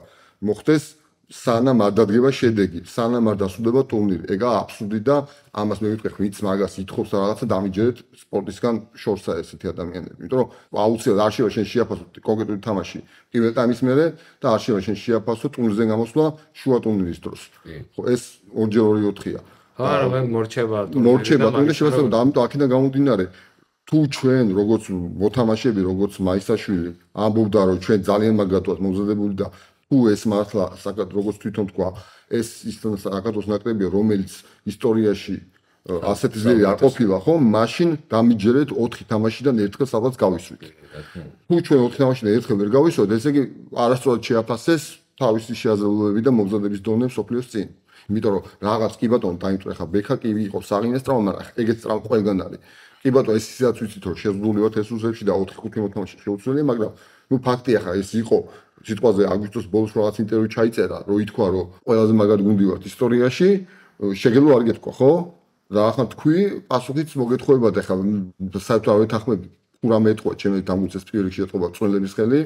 მოხდეს სანამ არ დადგება შედეგი, სანამ არ დასრულდება ტურნირი. ეგა აბსურდი და ამას მე ვიტყვი, ვინც მაგას ითხოვს და რაღაცა დამიჯერეთ სპორტისგან შორსა ესეთი ადამიანები. იმიტომ რომ აუცილებლად არ შეიძლება შენ შეაფასო კონკრეტული თამაში პირველ ტაიმის მერე და არ შეიძლება შენ შეაფასო ტურნირზე გამოსვლა შუა ტურნირის დროს. ხო, ეს ორჯერ 2-4-ია. არა, მე მორჩება ტურნირი. მორჩება ტურნირი შეფასება და ამიტომ აქედან გამომდინარე თუ ჩვენ როგორც მოთამაშეები, როგორც მაისაშვილი ამბობდა რომ ჩვენ ძალიან მაგრად ვართ მომზადებული და თუ ეს მართლა საკად როგორც თვითონ თქვა ეს ის საკადოს ნაკრებია რომელიც ისტორიაში ასეთი ძლიერი არ ყოფილა ხო? მაშინ დამიჯერეთ 4 თამაშიდან ერთხელ სადღაც გავისვით. თუ ჩვენ 4 თამაშიდან ერთხელ ვერ გავისვით ესე იგი არასწორად შეაფასეს თავისი შეაზრებულები და მომზადების დონე სოფლიოს წინ. იმიტომ რომ რაღაც კი ბატონო დაინტრა ხა ბექა კი იყო საღინეს ტრავმა მაგრამ ეგეც ტრავმა ყველგან არის კი ბატონო ეს ისაც ვიცით რომ შეზღუდული ვართ ეს უზებში და 4-5 მოთამაშე შეუცვლელია მაგრამ ნუ ფაქტია ხა ეს იყო სიტყვაზე აგვისტოს ბოლოს რაღაც ინტერვიუ ჩაიწერა, რომ ითქვა, რომ ყველაზე მაგარი გუნდი ვართ ისტორიაში, შეგელო არ გეთქვა, ხო? რა ახლა თქვი, პასუხიც მოგეთხოვებათ ახლა საერთოდ არ ვეთანხმები. ურამე ეთქვა ჩემი დამუცეს პირველ რიგში ეთქვა წვრილების ხელი,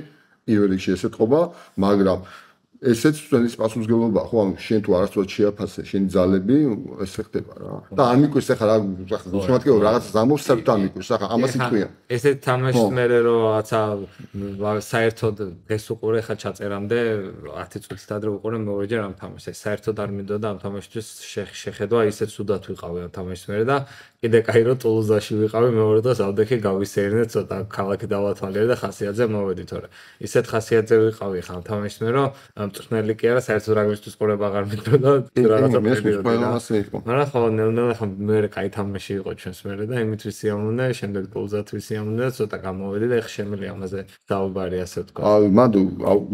პირველ რიგში ეს ეთქვა, მაგრამ ესეც ჩვენის პასუხისგებლობა ხო ანუ შენ თუ არასდროს შეაფასე შენი ძალები ეს ხდება რა. და ამიკვირს ახლა რა შემატკიო რაღაც ზამოსებთ ამიკვირს ახლა ამას იტყვია ესეთ თამაშს მე რო რაცა საერთოდ ეს უყურე ხა ჩაწერამდე 10 წუთით ადრე უყურე მეორეჯერ ამ თამაშს. ეს საერთოდ არ მინდოდა ამ თამაშისთვის შეხედვა ისეთ სუდათ ვიყავი ამ თამაშს მე და კიდე კაირო ტულუზაში ვიყავი მეორე დღეს ავდექი გავისეირნე ცოტა ქალაქი დავათვალიერე და ხასიათზე მოვედი თორე. ისეთ ხასიათზე ვიყავი ხალთავმეშმე რომ მწვრთნელი კი არა საერთოდ რაგმისთვის ყურება აღარ მიდოდა რაღაცა პერიოდი მაგრამ ხო ნელ-ნელა ხომ მე კაი თამაში იყო ჩვენს მერე და იმით ვისიამოვნე შემდეგ ტულუზათ ვისიამოვნე ცოტა გამოვედი და ეხ შემიძლია ამაზე დავუბარი ასე ვთქვა. აი მადო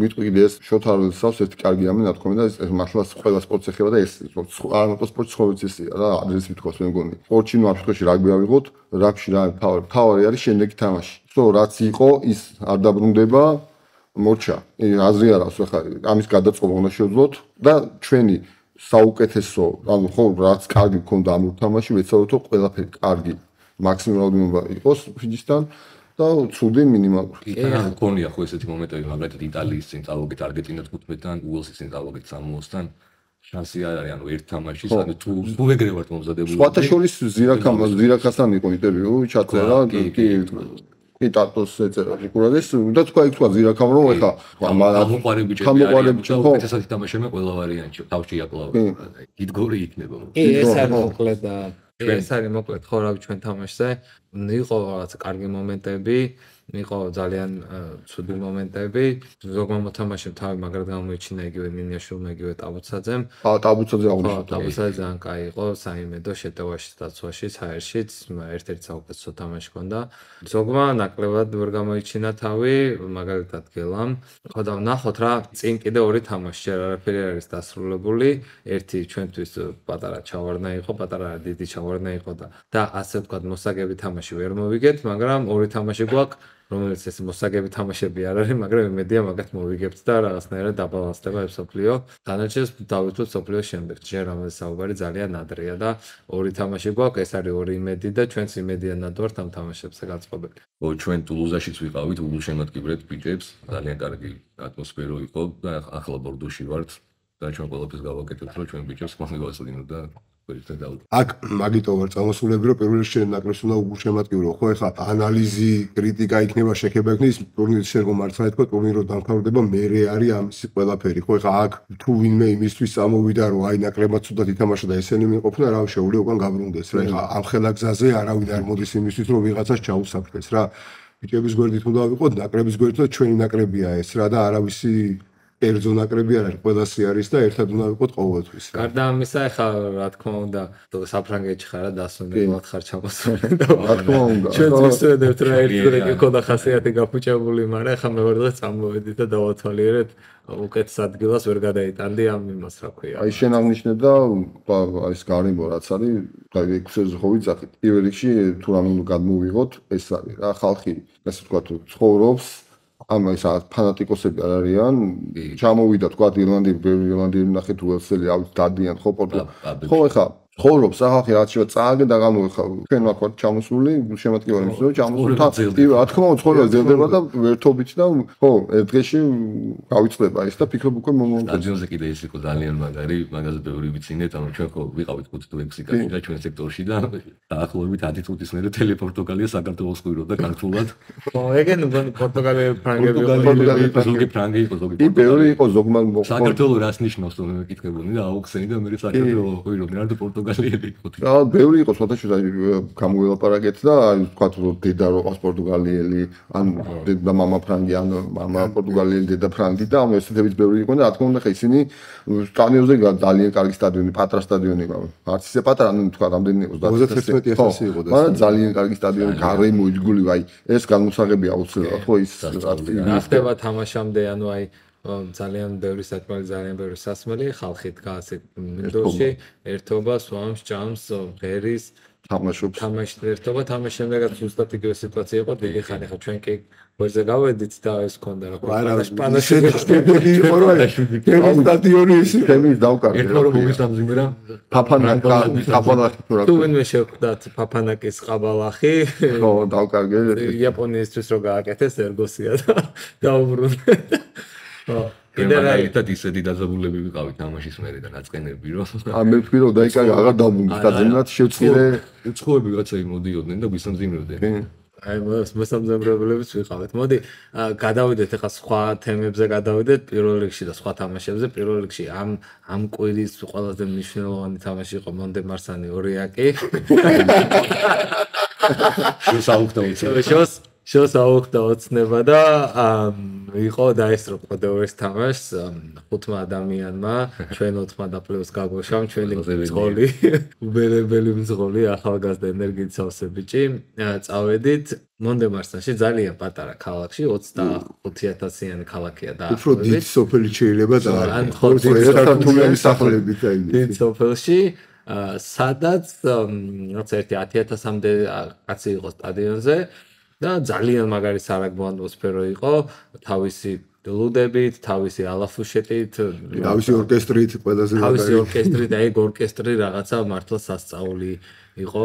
მიტყვი კიდე ეს შოთარელსავს ერთი კარგი ამი ნათქვამი და ეს მართლა ყველა სპორტს ეხება და ეს არ მარტო სპორტს ხო ვიცი რა ადრეს მითქოს მე მგონი. სპორტში ნუ აფრიკაში რაგბი ავიღოთ, რაგბში რა ფავორი, ფავორი არის შემდეგი თამაში. ხო, რაც იყო, ის არ დაბრუნდება, მორჩა. აზრი არას ხო ხა ამის გადაწყობა უნდა შევძლოთ და ჩვენი საუკეთესო, ანუ ხო რაც კარგი გქონდა ამ თამაში, ვეცადოთ რომ ყველაფერი კარგი მაქსიმალურობა იყოს ფიჯისთან და ცუდი მინიმალური. კი, რა გქონია ხო ესეთი მომენტები, მაგალითად იტალიის წინ წავოგეთ არგენტინა 15-დან, უელსის წინ წავოგეთ 60-დან. შანსი არ არის, ანუ ერთ თამაში, ანუ თუ თუ ეგრე ვართ მომზადებული. სხვათა შორის ზირაქამ ზირაქასთან იყო ინტერვიუ, ჩაწერა, კი, კი. იტატოს ეწერა ნიკურადეს და თქვა იქ თქვა ზირაქამ რომ ეხა გამოყარი ბიჭები გამოყარი ბიჭები ხო. ესეთი თამაშები ყველა ვარიანტი თავში იაკლავა დიდგორი იქნება კი ეს არის მოკლედ და ეს არის მოკლედ ხო რა ჩვენ თამაშზე. იყო რაღაც კარგი მომენტები იყო ძალიან ცუდი მომენტები. ზოგმა მოთამაშემ თავი მაგრად გამოიჩინა იგივე მინიაშულმა იგივე ტაბუცაძემ. აა ტაბუცაძე აღნიშნა. ტაბუცაძე ძალიან კაი იყო, საიმედო შეტევაში დაცვაში, საერთშიც, ერთ-ერთი საუკეთესო თამაში ჰქონდა. ზოგმა ნაკლებად ვერ გამოიჩინა თავი, მაგალითად გელამ. ხო და ნახოთ რა, წინ კიდე ორი თამაში ჯერ არაფერი არის დასრულებული. ერთი ჩვენთვის პატარა ჩავარნა იყო, პატარა დიდი ჩავარნა იყო და და ასე ვთქვათ, მოსაგები თამაში ვერ მოვიგეთ, მაგრამ ორი თამაში გვაქვს რომელიც ეს მოსაგები თამაშები არ არის, მაგრამ იმედია მაგათ მოვიგებთ და რაღაცნაირად დაბალანსდება ეს სოფლიო. დანარჩენს დავიწყოთ სოფლიოს შემდეგ. ჯერ ამაზე საუბარი ძალიან ადრეა და ორი თამაში გვაქვს, ეს არის ორი იმედი და ჩვენც იმედიანად ვართ ამ თამაშებზე გაწყობილი. ო ჩვენ ტულუზაშიც ვიყავით, ულუს შემატკივრეთ ბიჭებს, ძალიან კარგი ატმოსფერო იყო და ახლა ბორდოში ვართ და ჩვენ ყველაფერს გავაკეთებთ, რომ ჩვენ ბიჭებს მომიგავსოდინოთ და. აქ მაგიტო ვარ წამოსულები რომ პირველ რიგში ნაკრებს უნდა უგულშემატკივრო ხო ეხლა ანალიზი კრიტიკა იქნება შეხება იქნება ტურნირის შეგო მართლა ეთქო ტურნირო დამთავრდება მეરે არის ამისი ყველაფერი. ხო ეხლა აქ თუ ვინმე იმისთვის წამოვიდა რომ აი ნაკრებმა ცუდად ითამაშა და ესენი მიყოფნა რა შეუძლია უკან გაბრუნდეს რა. ეხლა ამ ხელა გზაზე არავინ არ მოდის იმისთვის რომ ვიღაცას ჩაუსაფრთხეს რა. ბიჭების გვერდით უნდა ვიყოთ ნაკრების გვერდით და ჩვენი ნაკრებია ეს რა და არავისი ერთზო ნაკრები არ არის, ყველასი არის და ერთად უნდა ვიყოთ ყოველთვის. გარდა ამისა, ეხლა რა თქმა უნდა, საფრანგეთში ხარ და დასვენებლად ხარ ჩამოსული და რა თქმა უნდა. ჩვენ ვისვენებთ რა ერთი რეგი ქონდა ხასიათი გაფუჭებული, მაგრამ ეხლა მეორე დღე წამოვედი და დავათვალიერეთ უკეთ ადგილას ვერ გადაიტანდი ამ იმას რა ქვია. აი შენ აღნიშნე და აი ეს გარემო რაც არის, აი ექვსეზე ხო ვიცახით. პირველ რიგში თუ რამე გადმოვიღოთ, ეს არის რა ხალხი, ასე ვთქვათ, ცხოვრობს ამ ეს ფანატიკოსები არ არიან. ჩამოვიდა თქვა ირლანდიელი ირლანდიელი ნახეთ უელსელი ავით დადიან ხო პორტუ ხო ეხა ცხოვრობს ახალხი რაც შევა წააგე და გამოიხა ჩვენ ვაქვთ ჩამოსული შემატკივარი მისო ჩამოსული თა რა თქმა უნდა ცხოვრება ძელდება და ვერთობით და ხო ერთ დღეში გავიწლება ეს და ფიქრობ უკვე მომენტი სტადიონზე კიდე ის იყო ძალიან მაგარი მაგაზე ბევრი ვიცინეთ ანუ ჩვენ ხო ვიყავით 5-6 კაცი და ჩვენ სექტორში და დაახლოებით 10 წუთის მერე ტელეპორტუგალია საქართველოს ხვიროდა ქართულად. ხო ეგენ პორტუგალია ფრანგები პორტუგალია ზოგი ფრანგი იყო ზოგი ბევრი იყო ზოგმა საქართველოს რას ნიშნავს მე მეკითხებოდი და აუქსენი და მე საქართველოს ხვიროდი რა თქმა პორტუგალიელი იყო. რა, ბევრი იყო სხვადასხვა გამოველაპარაკეთ და აი თქვა რომ დედა რო ყავს პორტუგალიელი, ან დედა мама ფრანგი, ან мама პორტუგალიელი, დედა ფრანგი და ამ ესეთებიც ბევრი იყო და რა თქმა უნდა ხა ისინი სტადიონზე ძალიან კარგი სტადიონი, პატრა სტადიონი იყო. არც ისე პატრა, ანუ თქვა რამდენი იყო 31000 იყო და მაგრამ ძალიან კარგი სტადიონი, გარემო იძგული, აი ეს განმოსაღები აუცილებლად ხო ის რა ხდება თამაშამდე, ანუ აი ძალიან ბევრი საქმე ძალიან ბევრი სასმელი ხალხი დგა ასე მინდორში ერთობა სვამს ჭამს ღერის თამაშობს. თამაშს ერთობა თამაშ შემდეგაც ზუსტად იგივე სიტუაცია იყო დიდი ხანი ხო ჩვენ კი ვერზე გავედით და ეს ქონდა რა არა პანაში შედეგი იყო რა სტადიონი ის თემის დავკარგე ერთმა რომ მოგესამძიმერა ფაფანაკა ფაფანაკი თუ რა თუ ვინმე შეხვდათ ფაფანაკის ყაბალახი ხო დავკარგე. იაპონიისთვის რო გააკეთეს ერგოსია და დაუბრუნდა ერთად ისეთი დაძაბულები ვიყავით თამაშის მერე და ნაწყენები რომ ა მე ვფიქრო დაიკარგა აღარ დავუნდა და ძინათ შევწირე უცხოები რაღაცა იმოდიოდნენ და გვისამძიმრებდნენ აი მოსამზემრებლებიც ვიყავით. მოდი გადავიდეთ ახლა სხვა თემებზე გადავიდეთ პირველ რიგში და სხვა თამაშებზე. პირველ რიგში ამ ამ კვირის ყველაზე მნიშვნელოვანი თამაში იყო მონდე მარსანი ორიაკი. შოს აუხტავთ. შოს აუხტა ოცნება და იყო დაესწრო პოდეურის თამაშს ხუთმა ადამიანმა ჩვენ ოთხმა და პლუს გაგოშამ ჩვენი მძღოლი. უბერებელი მძღოლი ახალგაზრდა ენერგიით სავსე ბიჭი წავედით მონდემარსაში ძალიან პატარა ქალაქში 25000-იანი ქალაქია და უფრო დიდ სოფელი შეიძლება და ან ხოლმე ერთათულიანი სახლები და იმ დიდ სოფელში. სადაც რაც ერთი 10000-მდე კაცი იყო სტადიონზე და ძალიან მაგარი სარაგბო ატმოსფერო იყო თავისი ლუდებით, თავისი ალაფუშეტით, თავისი ორკესტრით, ყველაზე მაგარი. თავისი ორკესტრით, აი ორკესტრი რაღაცა მართლა სასწაული იყო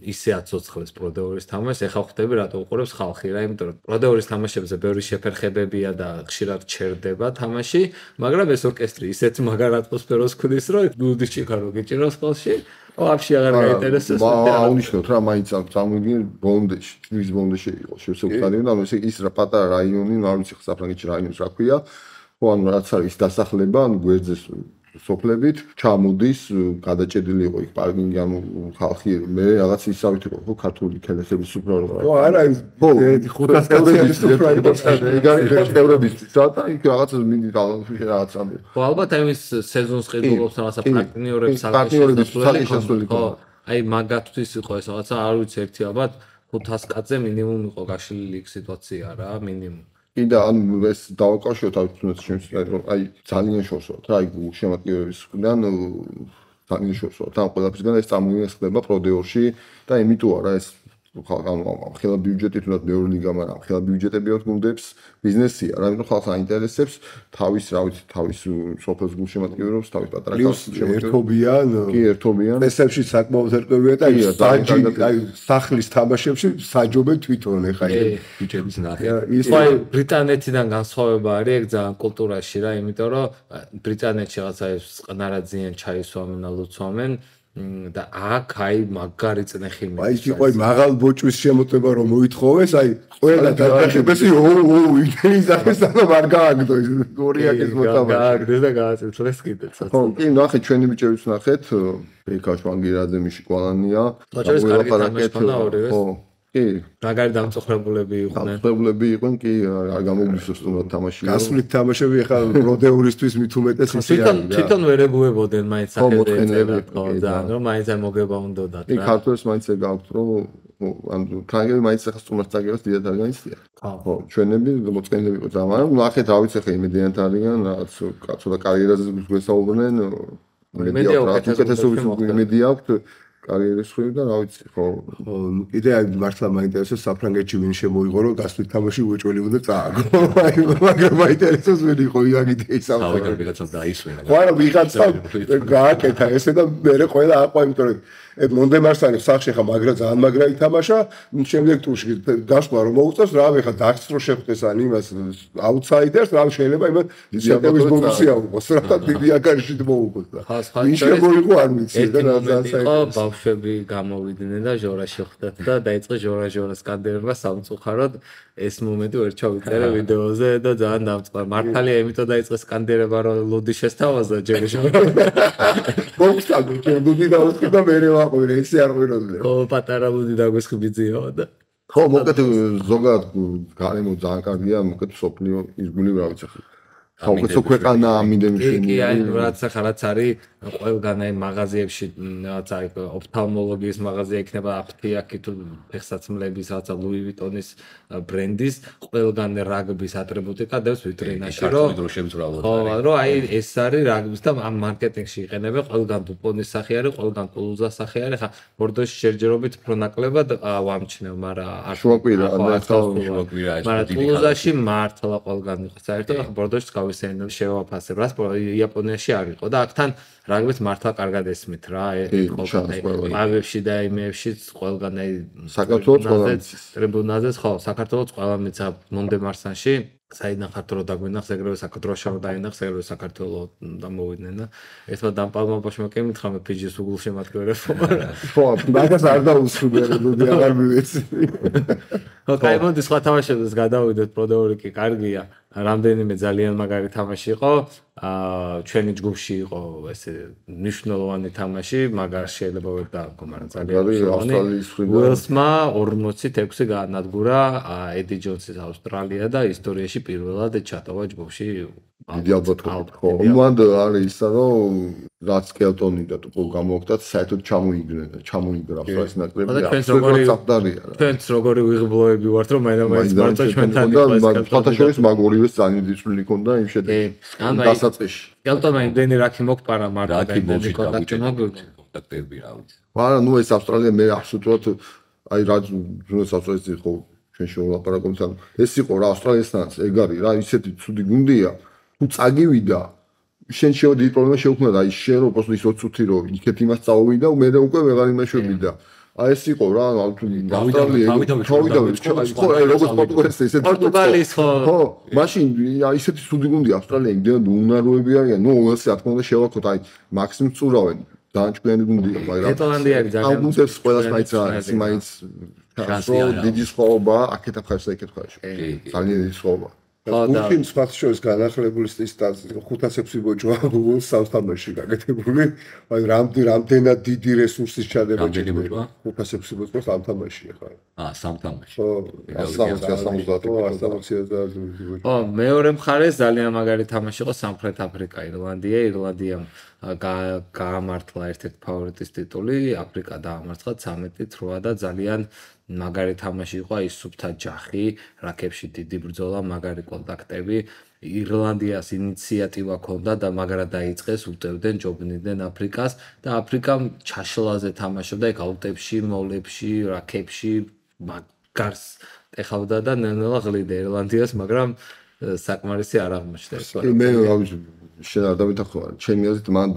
ისე აცოცხლეს პროდეურის თამაშს. ეხა ხვდები რატო უყურებს ხალხი რა, იმიტომ რომ პროდეურის თამაშებზე ბევრი შეფერხებებია და ხშირად ჩერდება თამაში, მაგრამ ეს ორკესტრი ისეთ მაგარ ატმოსფეროს ქმნის, რომ ლუდის ჩიქარო გიჭიროს ხელში. ვაფშე აღარ გაინტერესებს. აუნიშნოთ რა, მაინც აქ წამოვიდნენ ბონდეში, ტვინის ბონდეში იყო შევსეუხარი და ეს ის რა პატარა რაიონი, არ ვიცი საფრანგეთში რაიონის რა ქვია. ხო ანუ რაც არის დასახლება, ანუ გვერდზე სოფლებით ჩამოდის გადაჭედილი იყო იქ პარკინგი ანუ ხალხი. მე რაღაც ისავით იყო ხო ქართული ქელესების სუფრა რო ხო არა ის ხო 500 კაცის სუფრა იყო. ეგარი წევრების და იქ რაღაც მინი რაღაც ამბი ხო ალბათ აი ეს სეზონს ყიდულობს რაღაცა პარტნიორებს პარტნიორების შესული ხო აი მაგათთვის იყო ეს რაღაცა არ ვიცი ერთი ალბათ 500 კაცზე მინიმუმ იყო გაშლილი იქ სიტუაცია რა მინიმუმ კიდე ან ეს თუნდაც ჩემს რომ აი ძალიან შორსოთ რა აი შემატკივებისგან ძალიან შორსოთ ამ ყველაფერსგან ეს წამოიესხება პროდეორში და იმიტოა რა ეს ხელა ბიუჯეტი თუნდაც მეორე ლიგა, მაგრამ ხელა ბიუჯეტები აქვს გუნდებს ბიზნესია, რა ვიცი ხალხს აინტერესებს თავის, რა ვიცი, თავის სოფელს გულშემატკივრებს, თავის პატარა პლუს ერთობიან კი, ერთობიან. წესებში საკმაოდ ერთობია და საჯი აი სახლის თამაშებში საჯობენ თვითონ ეხა ბიჭების ნახე. ის აი ბრიტანეთიდან განსხვავება არის ეგ ძალიან კულტურაში რა, იმიტომ რომ ა, ბრიტანეთში რაღაცა ეს ყნარაძიან ჩაისვამენ, ალოცვამენ მ, და აქ აი მაგარი წნეხი აი იყო აი მაღალ ბოჭვის შემოწმება რომ მოითხოვეს აი ყველა დადახებას ო ო იდეიზახეს და არ გააგდო ის გორიაკის მოთამაშე გააგდეს და გააწევს კიდე ხო, კი, ნახეთ ჩვენი ბიჭებიც ნახეთ, ბექა შვანგირაძე მიში კვალანია. ბაჭების კარგი თამაში ქონდა ორივეს. ხო. კი, მაგარი დამწუხრებულები იყვნენ. დამწყებლები იყვნენ, კი, არ გამოგდისო სტუმრად თამაში. გასვლით თამაშები ახლა როდეურისთვის მით უმეტეს ისე თვითონ არის რა. თვითონ ვერ ეგუებოდნენ მაინც ახლა ხო კი, და და. რომ მაინც არ მოგება უნდათ კი, რა. ქართულს მაინც ეგ აქვს, რომ ანუ ფრანგები მაინც ახლა სტუმრად წაგებას დიდად არ განიცდიან. ხო. ჩვენები მოწყენილები იყო ძალიან, მაგრამ ნახეთ, რა ვიცი, ხე იმედიანთ არიან, რაღაც კაცო და კარიერაზე გვესაუბრნენ. იმედი აქვს, უკეთესობის იმედი აქვს კარიერის ხრივ და რა ვიცი, ხო, ხო, კიდე აი მართლა მაინტერესებს საფრანგეთში ვინ შემოიღო რომ გასვლით თამაში უეჭველი უნდა წააგო. აი მაგრამ მაინტერესებს ვინ იყო იაგიდე ის ავტორი. ვიღაცა დაისვენა. ხო არა ვიღაცა გააკეთა ესე და მე ყველა აყვა იმიტომ რომ მონდემარსანი სახში ხა მაგრა ძალიან მაგრა ითამაშა. შემდეგ ტურში გასვლა რომ მოუწევს რა ვიხა დაგსტრო შეხვდეს ან იმას აუთსაიდერს რა შეიძლება იმას შეტევის აბა, ბონუსი აუღოს რა და დიდი აკარიშით მოუგოს. და ხო, ვინ შორის შემოიღო არ ვიცი და რა იყო ძალიან ბავშვები გამოვიდნენ და ჟორა შეხვდათ და დაიწყო ჟორა ჟორა სკანდირება სამწუხაროდ. ეს მომენტი ვერ ჩავიწერე ვიდეოზე და ძალიან დამწყდა მართალია იმიტომ დაიწყო სკანდირება რომ ლუდი შესთავაზა ჯერ ჟორა. მოგვსწავლე ჩემი დავსკი და მე ვაყვირე ისე არ ყვიროდნენ ხო პატარა ლუდი დაგვესხიბიძიო და ხო, მოკეთ ზოგადად გარემო ძალიან კარგია, მოკეთ სოფლიო ის გული რა ვიცი ხა. საუკეთესო ქვეყანა ამინდები კი კი აი შენი. რაც ახლა რაც არის ყველგან აი მაღაზიებში რაც აი ოფთალმოლოგიის მაღაზია იქნება აფთიაქი თუ ფეხსაცმლების რაღაცა ლუი ვიტონის ბრენდის ყველგან რაგბის ატრიბუტიკა დევს ვიტრინაში რომ ხო, რომ აი ეს არის რაგბის და ამ მარკეტინგში იყენებენ ყველგან დუპონის სახე არის, ყველგან კულუზას სახე არის. ხა ბორდოში შეჯერობით უფრო ნაკლებად ა, ვამჩნევ, მაგრამ არ შუაკვირა, ხალხურა. შუაკვირა, ეს მაგრამ დიდი კულუზაში მართლა ყველგან იყო საერთოდ ხა ბორდოში გავისეინო შევაფასებ, რას იაპონიაში არ იყო და აქთან რაგბის მართლა კარგად ესმით რა, იყო პავებში და იმეებშიც ყველგან აი საქართველოს ყველა მიცის. ტრიბუნაზეც ხო, საქართველოს ყველა მიცა მონდემარსანში საიდან ხართ რომ დაგვინახს ეგრევე საქართველოს რომ დაინახს ეგრევე საქართველოს დამოვიდნენ და ერთმა დამპალმებაში მოკემითხა მე ფიჯის უგულ შემატკივრებს ხო მაგას არ დაუსრულე ნუ აღარ მივეცი ხო, კაი, მოდი სხვა თამაშებს გადავიდეთ, პროდეური კი კარგია. რამდენიმე ძალიან მაგარი თამაში იყო. აა ჩვენი ჯგუფში იყო ესე მნიშვნელოვანი თამაში, მაგარ შეიძლება ვერ დააგო, მაგრამ ძალიან მნიშვნელოვანი. უელსმა 40-6 გაანადგურა აა, ედი ჯონსის ავსტრალია და ისტორიაში პირველად ჩატოვა ჯგუფში. დიდი ალბათ, ხო. უმად არის ისა რომ რაც კელტონი და ტუპო გამოგდათ, საერთოდ ჩამოიგრნენ და ჩამოიგრა ავსტრალიის ნაკრები. ხო და ჩვენც როგორი- საფდარია რა. ჩვენც როგორი ვიღბლოები ვართ, რომ მაინც მარტო ჩვენთან და იყო ეს ფათაშორის მაგორივეს ძალიან დიდი წვლილი ჰქონდა იმ აი- დასაწყისში. კელტონმა იმდენი რაკი მოგპარა მარტო რა და იმდენი კონტაქტი მოგვიჭდა. კონტაქტები რა ვიცი. მაგრამ ნუ ეს ავსტრალია მე აბსოლუტურად აი რა ზუნდაც ავსტრალიის ხო ჩვენ შევლაპარაკობთ ანუ ეს იყო რა ავსტრალიასთან ეგ არის რა ისეთი ცუდი გუნდია თუ წაგივიდა შენ შევდი პრობლემა შეუქმნა და აი შენ რო პოსტი ის 20 წუთი რო იქეთ იმას წავიდა მე უკვე ვეღარ იმაშვები და აი ეს იყო რა ანუ თუ ავსტრალია თავიდანვე თავიდანვე შევიდა, ხო აი როგორც პორტუგალიის ესეთი პორტუგალიის ხო ხო, მაშინ აი ესეთი ცუდი გუნდია ავსტრალია, იმდენად უნაროები არიან. ნუ ველსი რა თქმა უნდა შევაქოთ, აი მაქსიმუმ წურავენ. დაანჭკვიანი გუნდია, მაგრამ შოტლანდია არის ძალიან ამ გუნდებს ყველას მაინც ძალიან არის, მაინც რო არა. დიდი სხვაობა, აქეთ ახარს და იქეთ კი. ძალიან დიდი სხვაობა. გულში სხვა შორის განახლებული სტატისტიკა 506 ბოჭვა გულს სამთამაში გაკეთებული აი რამდენ რამდენად დიდი რესურსის ჩადება ბოჭვა? 506 ბოჭვა სამთამაში ხა აა, სამთამაში. ხო 160-170 ხო 160 ბოჭვა ხო მეორე მხარეს ძალიან მაგარი თამაში იყო სამხრეთ აფრიკა ირლანდია ირლანდიამ ა, გა- გაამართლა ერთ-ერთი ფავორიტის ტიტული აფრიკა დაამარცხა 13-8 და ძალიან მაგარი თამაში იყო აი სუფთა ჯახი რაკებში დიდი ბრძოლა მაგარი კონტაქტები. ირლანდიას ინიციატივა ჰქონდა და მაგრა დაიწყეს უტევდნენ ჯობნიდნენ აფრიკას და აფრიკამ ჩაშლაზე თამაშობდა ეგ აუტებში მოვლებში რაკებში მაგარს ეხავდა და ნელ-ნელა ღლიდა ირლანდიას, მაგრამ საკმარისი არ აღმოჩნდა მე ვიცი შენ არ დამეთახო ჩემი აზრით მან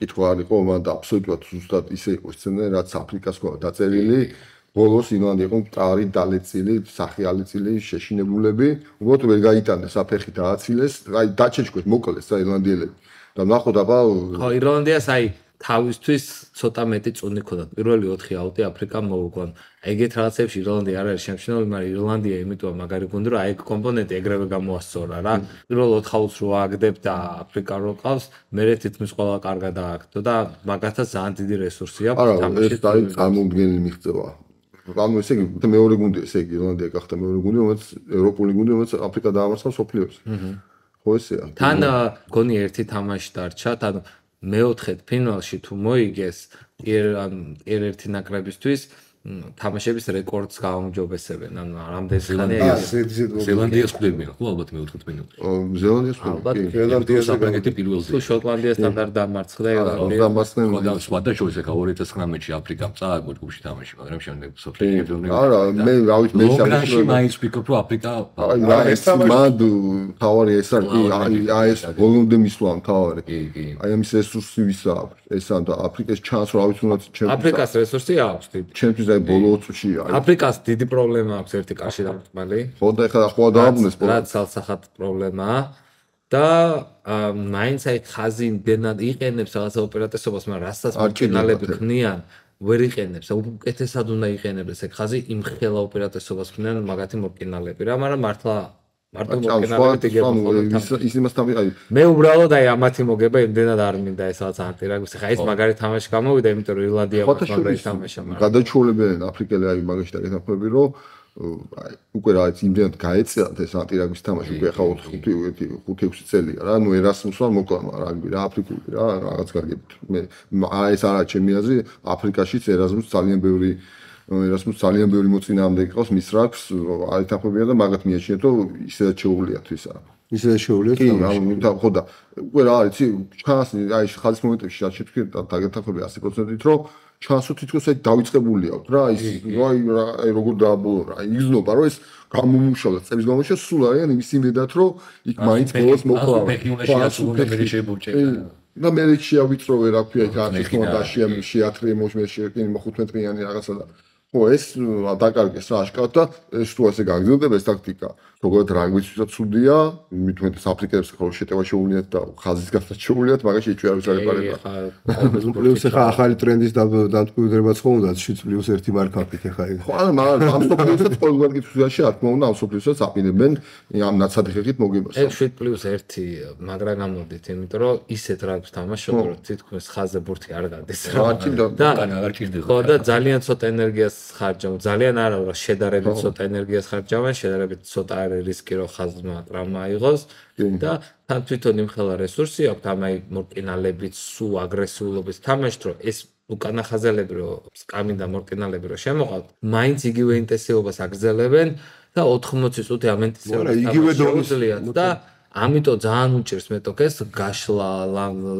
კითხვა არ იყო მან აბსოლუტურად ზუსტად ისე იყო სცენარი რაც აფრიკას ყო დაწერილი ბოლოს ირლანდია იყო მტარი დალეცილი სახიალეცილი შეშინებულები. უბრალოდ ვერ გაიტანეს აფეხი დააცილეს აი დაჩეჩქვეს მოკლეს რა ირლანდიელები. და ნახოთ აბა ხო ირლანდიას აი თავისთვის ცოტა მეტი წუნი ქონდა. პირველი 4 აუტი აფრიკამ მოუგონ. ეგეთ რაღაცებში ირლანდია არ არის შემჩნეული, მაგრამ ირლანდია იმიტომ მაგარი გუნდი რომ აი კომპონენტი ეგრევე გამოასწორა რა. პირველ 4 აუტს რო აგდებ და აფრიკა რო ყავს, მე თითქმის ყველა კარგად ააგდო და მაგათაც ძალიან დიდი რესურსი აქვს თამაში. ეს არის წარმომდგენელი მიღწევა. ანუ ესე იგი მეორე გუნდი ესე იგი ირლანდია გახდა მეორე გუნდი, რომელიც ევროპული გუნდი, რომელიც აფრიკა დაამარცხა სოფლიოს. აჰა. ხო ესეა. თან გონი ერთი თამაში დარჩა, თან მეოთხედ ფინალში თუ მოიგეს ერთ-ერთი ნაკრებისთვის თამაშების რეკორდს გაუმჯობესებენ. ანუ რამდენი ხანი ზელანდიას ხვდებიან, ხო ალბათ მე-14 მინუტში. ზელანდიას ხვდებიან. ზელანდიას საფრანგეთი პირველზე. თუ შოტლანდიასთან არ დამარცხდა, დამარცხდნენ. და სხვათა შორის ეხა 2019-ში აფრიკამ წააგო ჯგუფში თამაში, მაგრამ შემდეგ სოფლიო ჩემპიონი. არა, მე რა ვიცი, მე სამშობლოში მაინც ვფიქრობ, რომ აფრიკა აი ეს მანდ თავარი ეს არის აი ეს ბოლომდე მისვლა თავარი. კი, კი. აი ამის რესურსი ვისა აქვს? ეს ამ და აფრიკის ჩანს რა ვიცი უნდა ჩემთვის აფრიკას რესურსი აქვს დიდი. აი ბოლო წუთში აი აფრიკას დიდი პრობლემა აქვს ერთი კაში დამტმალი. ხო და ეხლა ახლა დააბუნეს რაც სალსახად პრობლემაა და მაინც აი ხაზი იმდენად იყენებს რაღაცა ოპერატესობას, მაგრამ რასაც მოკინალები ქმნიან, ვერ იყენებს. უკეთესად უნდა იყენებდეს ეგ ხაზი იმ ხელა ოპერატესობას ქმნიან მაგათი მოკინალები რა, მაგრამ მართლა მარტო მოკინალები დგება. ის იმასთან ვიყავი. მე უბრალოდ აი ამათი მოგება იმდენად არ მინდა ეს რაღაც ანტირაგვის. ხა ეს მაგარი თამაში გამოვიდა, იმიტომ რომ ირლანდია მაგარი თამაშია, მაგრამ გადაჩოლებენ აფრიკელი აი მაგაში და გეთახმები რომ აი უკვე რა ის იმდენად გაეწიათ ეს ანტირაგვის თამაში უკვე ხა 4 5 5 წელია რა ნუ ერასმუსმა მოკლა რაგბი რა აფრიკული რა რაღაც გაგებით მე აი ეს არა ჩემი აზრი აფრიკაშიც ერასმუს ძალიან ბევრი ერასმუს ძალიან ბევრი მოწინააღმდეგე ყავს მის რაგს აითაფებიან და მაგათ მიაჩნიათ რომ ისედაც შეუულია თვისა ისედაც შეუულია კი ანუ და ხო და უკვე რა არის ჩანს აი ხალხის მომენტებში რაც შეთქვი და დაგეთახები 100%-ით რომ ჩანსო თითქოს აი დაიწყებული აქვს რა ის აი აი როგორ დააბოლო რა იგზნობა რომ ეს გამომუშავდა წების გამომუშავ სულ არიან იმის იმედად რომ იქ მაინც ბოლოს მოკლავა და მე შეავიწრო რა ქვია იქ არის ხონდა შეათრე მოშმე შეეკინი მოხუთმეტ დღიანი რაღაცა და ხო ეს დაკარგეს რა აშკარად და ეს თუ ასე გაგზავნება ეს ტაქტიკა როგორც რაგბისთვისაც ცუდია, მით უმეტეს აფრიკელებს ხოლმე შეტევა შეუულიათ და ხაზის გასწა შეუულიათ, მაგაში ეჭვი არ ვიცარებარება. პლუს ახლა ახალი ტრენდის დამტკიცებაც ხონდა 7 პლუს 1 მარკაპით ახლა. ხო, არა, მაგრამ ამ სოფლიოსაც ყოველგვარ კითხვაში არ თქმა უნდა ამ სოფლიოსაც აპირებენ ამ ნაცადი ხით მოგებას. ეს 7 პლუს 1 მაგრა გამოდით, იმიტომ რომ ისეთ რაგბს თამაშობ, რომ თითქოს ხაზე ბურთი არ გადის. და აღარ ჭირდება. ხო და ძალიან ცოტა ენერგიას ხარჯავ. ძალიან არა, რა შედარებით ცოტა ენერგიას ხარჯავენ, შედარებით ცოტა არის რისკი რომ ხაზმა ტრამა აიღოს და თან თვითონ იმხელა რესურსი აქვს ამაი მორკინალებით სუ აგრესიულობის თამაშს რომ ეს უკანა ხაზელები რომ სკამი და მორკინალები რომ შემოყავთ მაინც იგივე ინტენსივობას აგრძელებენ და 80 წუთი ამ ინტენსივობას დონის და ამიტომ ძალიან უჭირს მეტოქეს გაშლა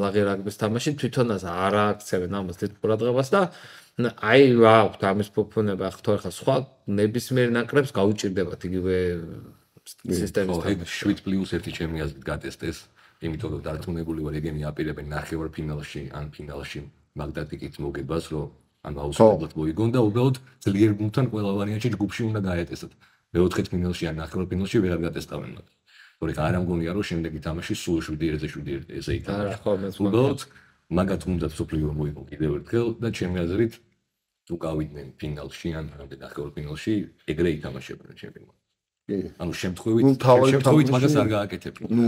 ლაღერაგბის თამაში თვითონაც არ აქცევენ ამას დიდ ყურადღებას და აი რა აქვს ამის ფუფუნება ხო ახლა სხვა ნებისმიერ ნაკრებს გაუჭირდებათ იგივე სისტემის თამაში. 7 პლუს 1 ჩემი აზრით გატესტეს, იმიტომ რომ დარწმუნებული ვარ ეგენი აპირებენ ნახევარფინალში ან ფინალში მაგდატიკით მოგებას, რომ ან აუცილებლად მოიგონ და უბრალოდ ძლიერ გუნდთან ყველა ვარიანტში ჯგუფში უნდა გაეტესოთ. მეოთხე ფინალში ან ნახევარფინალში ვერ გადასტავენ მათ. თორე არ ამგონია რომ შემდეგი თამაში სულ 7-ზე 7-ზე ესე არა, ხო, მეც უბრალოდ მაგათ უნდა სოფლიო მოიგონ კიდევ ერთხელ და ჩემი აზრით თუ გავიდნენ ფინალში ან ნახევარფინალში ეგრე ითამაშებდნენ ჩემპიონატს. ანუ შემთხვევით შემთხვევით მაგას არ გააკეთებ. ნუ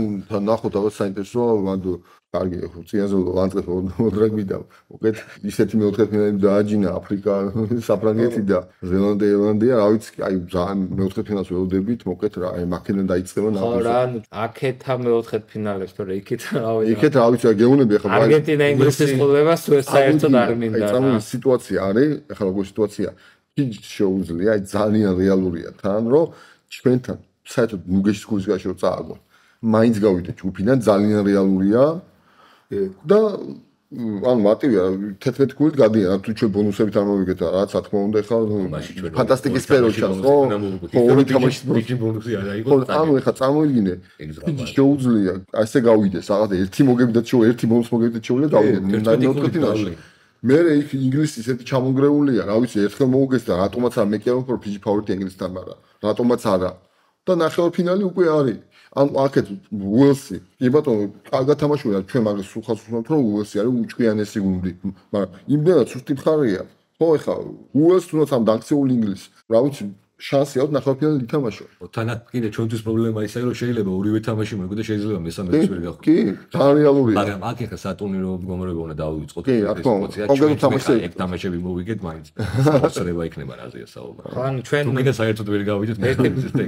ნახოთ ალბათ საინტერესოა, მანდ კარგი ხო წიაზე ლანწეს მოდრაგმიდა. უკეთ ისეთი მეოთხე ფინალი დააჯინა აფრიკა, საფრანგეთი და ზელანდია, ირლანდია, რა ვიცი, აი ძალიან მეოთხე ფინალს ველოდებით, მოკეთ რა, აი მაქედონ დაიწყება ნახოთ. ხო რა, აქეთა მეოთხე ფინალებს, თორე იქეთ რა ვიცი. იქეთ რა ვიცი, გეუნები ახლა არგენტინა ინგლისის ეს საერთოდ არ მინდა. აი წამული სიტუაცია არის, ახლა როგორი სიტუაცია? კი შეუძლია, აი ძალიან რეალურია თან, რომ ჩვენთან საერთოდ ნუგეშის გულის გაში რო წააგო მაინც გავიდე ჯგუფიდან ძალიან რეალურია და ან მარტივია 11 გულით გადიან, თუ ჩვენ ბონუსებით არ მოვიგეთ რა თქმა უნდა ჩვენ ფანტასტიკის სფერო ჩანს, ხო? ორი თამაშის ბიჭი ბონუსი არ აიღო. ანუ ეხლა წარმოიდგინე. შეუძლია ასე გავიდეს, რაღაც ერთი მოგებიდეთ შეუ, ერთი ბონუს მოგებიდეთ შეუ და გავიდეთ. ერთმანეთში მე იქ ინგლისის ერთი ჩამონგრეულია, რა ვიცი, ერთხელ მოუგეს და რატომაც არ მე კი არ ვფრო ფიჯი ფავორიტი ინგლისთან, მაგრამ რატომაც არა. და ნახევარფინალი უკვე არის. ან აქეთ უელსი, კი ბატონო, კარგად თამაშობდა, ჩვენ მაგას სულხას ვსვამთ, რომ უელსი არის უჭკვიანესი გუნდი, მაგრამ იმდენად სუსტი მხარეა. ხო, ეხლა უელს თუნდაც ამ დაქცეულ ინგლისს, რა ვიცი, შანსი აქვს ნახევარფინალი ითამაშო. თანაც კიდე ჩვენთვის პრობლემა ისაა, რომ შეიძლება ორივე თამაში მოიგო და შეიძლება მესამეც ვერ გახო. კი, ძალიან რეალურია. მაგრამ აქ ეხა სატურნირო მდგომარეობა უნდა დავივიწყოთ. კი, რა თქმა უნდა. კონკრეტულ თამაშზე ეგ თამაშები მოვიგეთ მაინც. სწორება იქნება რაზეა საუბარი. ან ჩვენ თუ კიდე საერთოდ ვერ გავიდეთ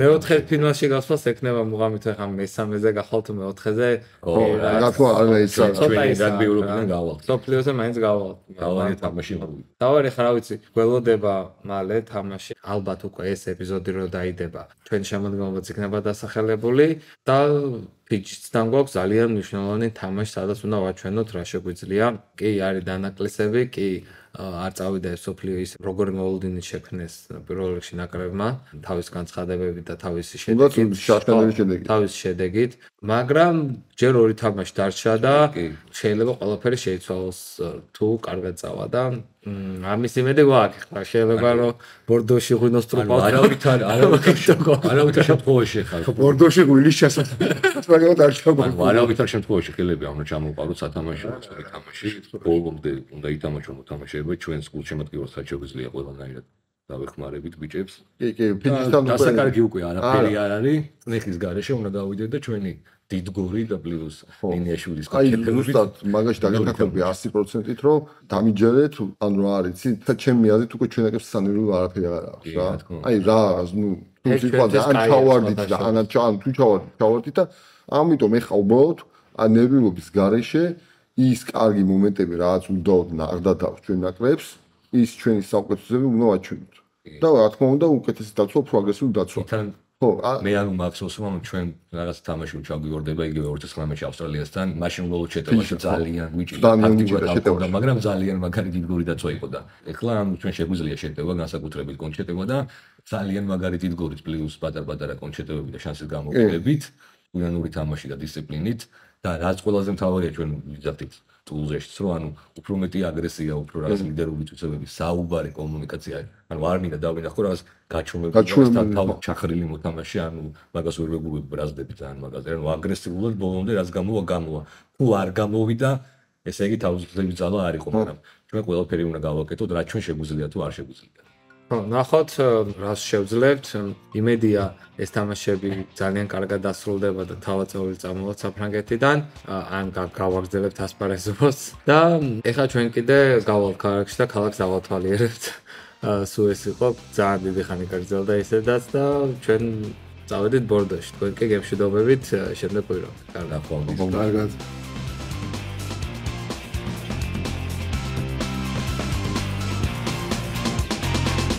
მეოთხე ფინალში გასვლას ექნება მუღამით ახლა მესამეზე გახვალთ მეოთხეზე. ო, რა თქმა უნდა, არა ისა. ჩვენ რაგბი ევროპიდან გავალთ. სოფლიოზე მაინც გავალთ. გავალი თამაში მოვიგე. დავარი ხარ რა ვიცი, გველოდება მალე თამაში. ალბათ უკვე ეს ეპიზოდი რო დაიდება, ჩვენ შემოდგომაც იქნება დასახელებული და ფიჩიდან გვაქვს ძალიან მნიშვნელოვანი თამაში, სადაც უნდა ვაჩვენოთ რა შეგვიძლია. კი, არის დანაკლისები, კი არ წავიდა ეს სოფლიო ის როგორი მოლოდინი შექმნეს პირველ რიგში ნაკრებმა თავის განცხადებებით და თავისი შედეგით. თავის შედეგით. მაგრამ ჯერ ორი თამაში დარჩა და შეიძლება ყველაფერი შეიცვალოს თუ კარგად წავა და ამის იმედი გვაქვს ხა შეიძლება რომ ბორდოში ღვინოს ტრუპა არავით არ არავით არავით შემთხვევაში ხარ ბორდოში ღვინის ჩასატარებლად მაგრამ არ არავით არ შემთხვევაში შეიძლება უნდა ჩამოვყაროთ სათამაშო თამაში ბოლომდე უნდა ითამაშო მოთამაშეები ჩვენს გულშემატკივრებს რაც შეგვიძლია ყველანაირად დავეხმარებით ბიჭებს. კი კი ფიჯისთან დასაკარგი უკვე არაფერი არ არის. წნეხის garaშე უნდა გავიდეთ და ჩვენი დიდგორი და პლუს ლინიშვილის აი ზუსტად მაგაში დაგაკეთები 100%-ით რომ დამიჯერეთ ანუ რა არის ცი ჩემი აზრით უკვე ჩვენაკებს სანერულ არაფერი არ აქვს რა. აი რა ნუ თუ სიყვარული ან ჩავარდით და ან ჩან თუ ჩავარდით ჩავარდით და ამიტომ ეხა უბრალოდ ან ნერვიულობის garaშე ის კარგი მომენტები რაც უნდა არ დადავს ჩვენ ნაკრებს ის ჩვენი საუკეთესოები უნდა აჩვენოთ და რა თქმა უნდა უკეთესი დაცვა უფრო აგრესიული დაცვა ხო, მე არ მახსოვს რომ ჩვენ რაღაც თამაში ჩაგვიორდება იგივე 2019-ში ავსტრალიასთან, მაშინ უბრალოდ შეტევაში ძალიან ვიჭი აქტიურად შეტევა, მაგრამ ძალიან მაგარი დიდგორი დაცვა იყო და. ეხლა ამ ჩვენ შეგვიძლია შეტევა განსაკუთრებით კონჩეტევა და ძალიან მაგარი დიდგორის პლუს პატარ-პატარა კონჩეტევები და შანსის გამოგებით, უნანური თამაში და დისციპლინით. და რაც ყველაზე მთავარია ჩვენ ვიზავთ ტულზეშიც რომ ანუ უფრო მეტი აგრესია, უფრო რაღაც ლიდერული წესებები, საუბარი კომუნიკაცია, ანუ არ მინდა დავინახო რაღაც გაჩვენებები და თავ ჩახრილი მოთამაშე, ანუ მაგას ვერ ვეგულებ ბრაზდები ძალიან მაგაზე, ანუ აგრესიულად ბოლომდე რაც გამოვა, გამოვა. თუ არ გამოვიდა, ესე იგი თავზები ძალა არ იყო, მაგრამ ჩვენ ყველაფერი უნდა გავაკეთოთ, რაც ჩვენ შეგვიძლია თუ არ შეგვიძლია. ხო, ნახოთ რას შევძლებთ. იმედია ეს თამაშები ძალიან კარგად დასრულდება და თავაწეული წამოვა საფრანგეთიდან. ან გავაგზავნებთ ასპარეზობს და ეხლა ჩვენ კიდე გავალთ ქალაქში და ქალაქს დავალთვალიერებთ. სულ ეს იყო ძალიან დიდი ხანი გაგრძელდა ისედაც და ჩვენ წავედით ბორდოში. თქვენ კი გემშვიდობებით შემდეგ ვირობთ. კარგად. კარგად.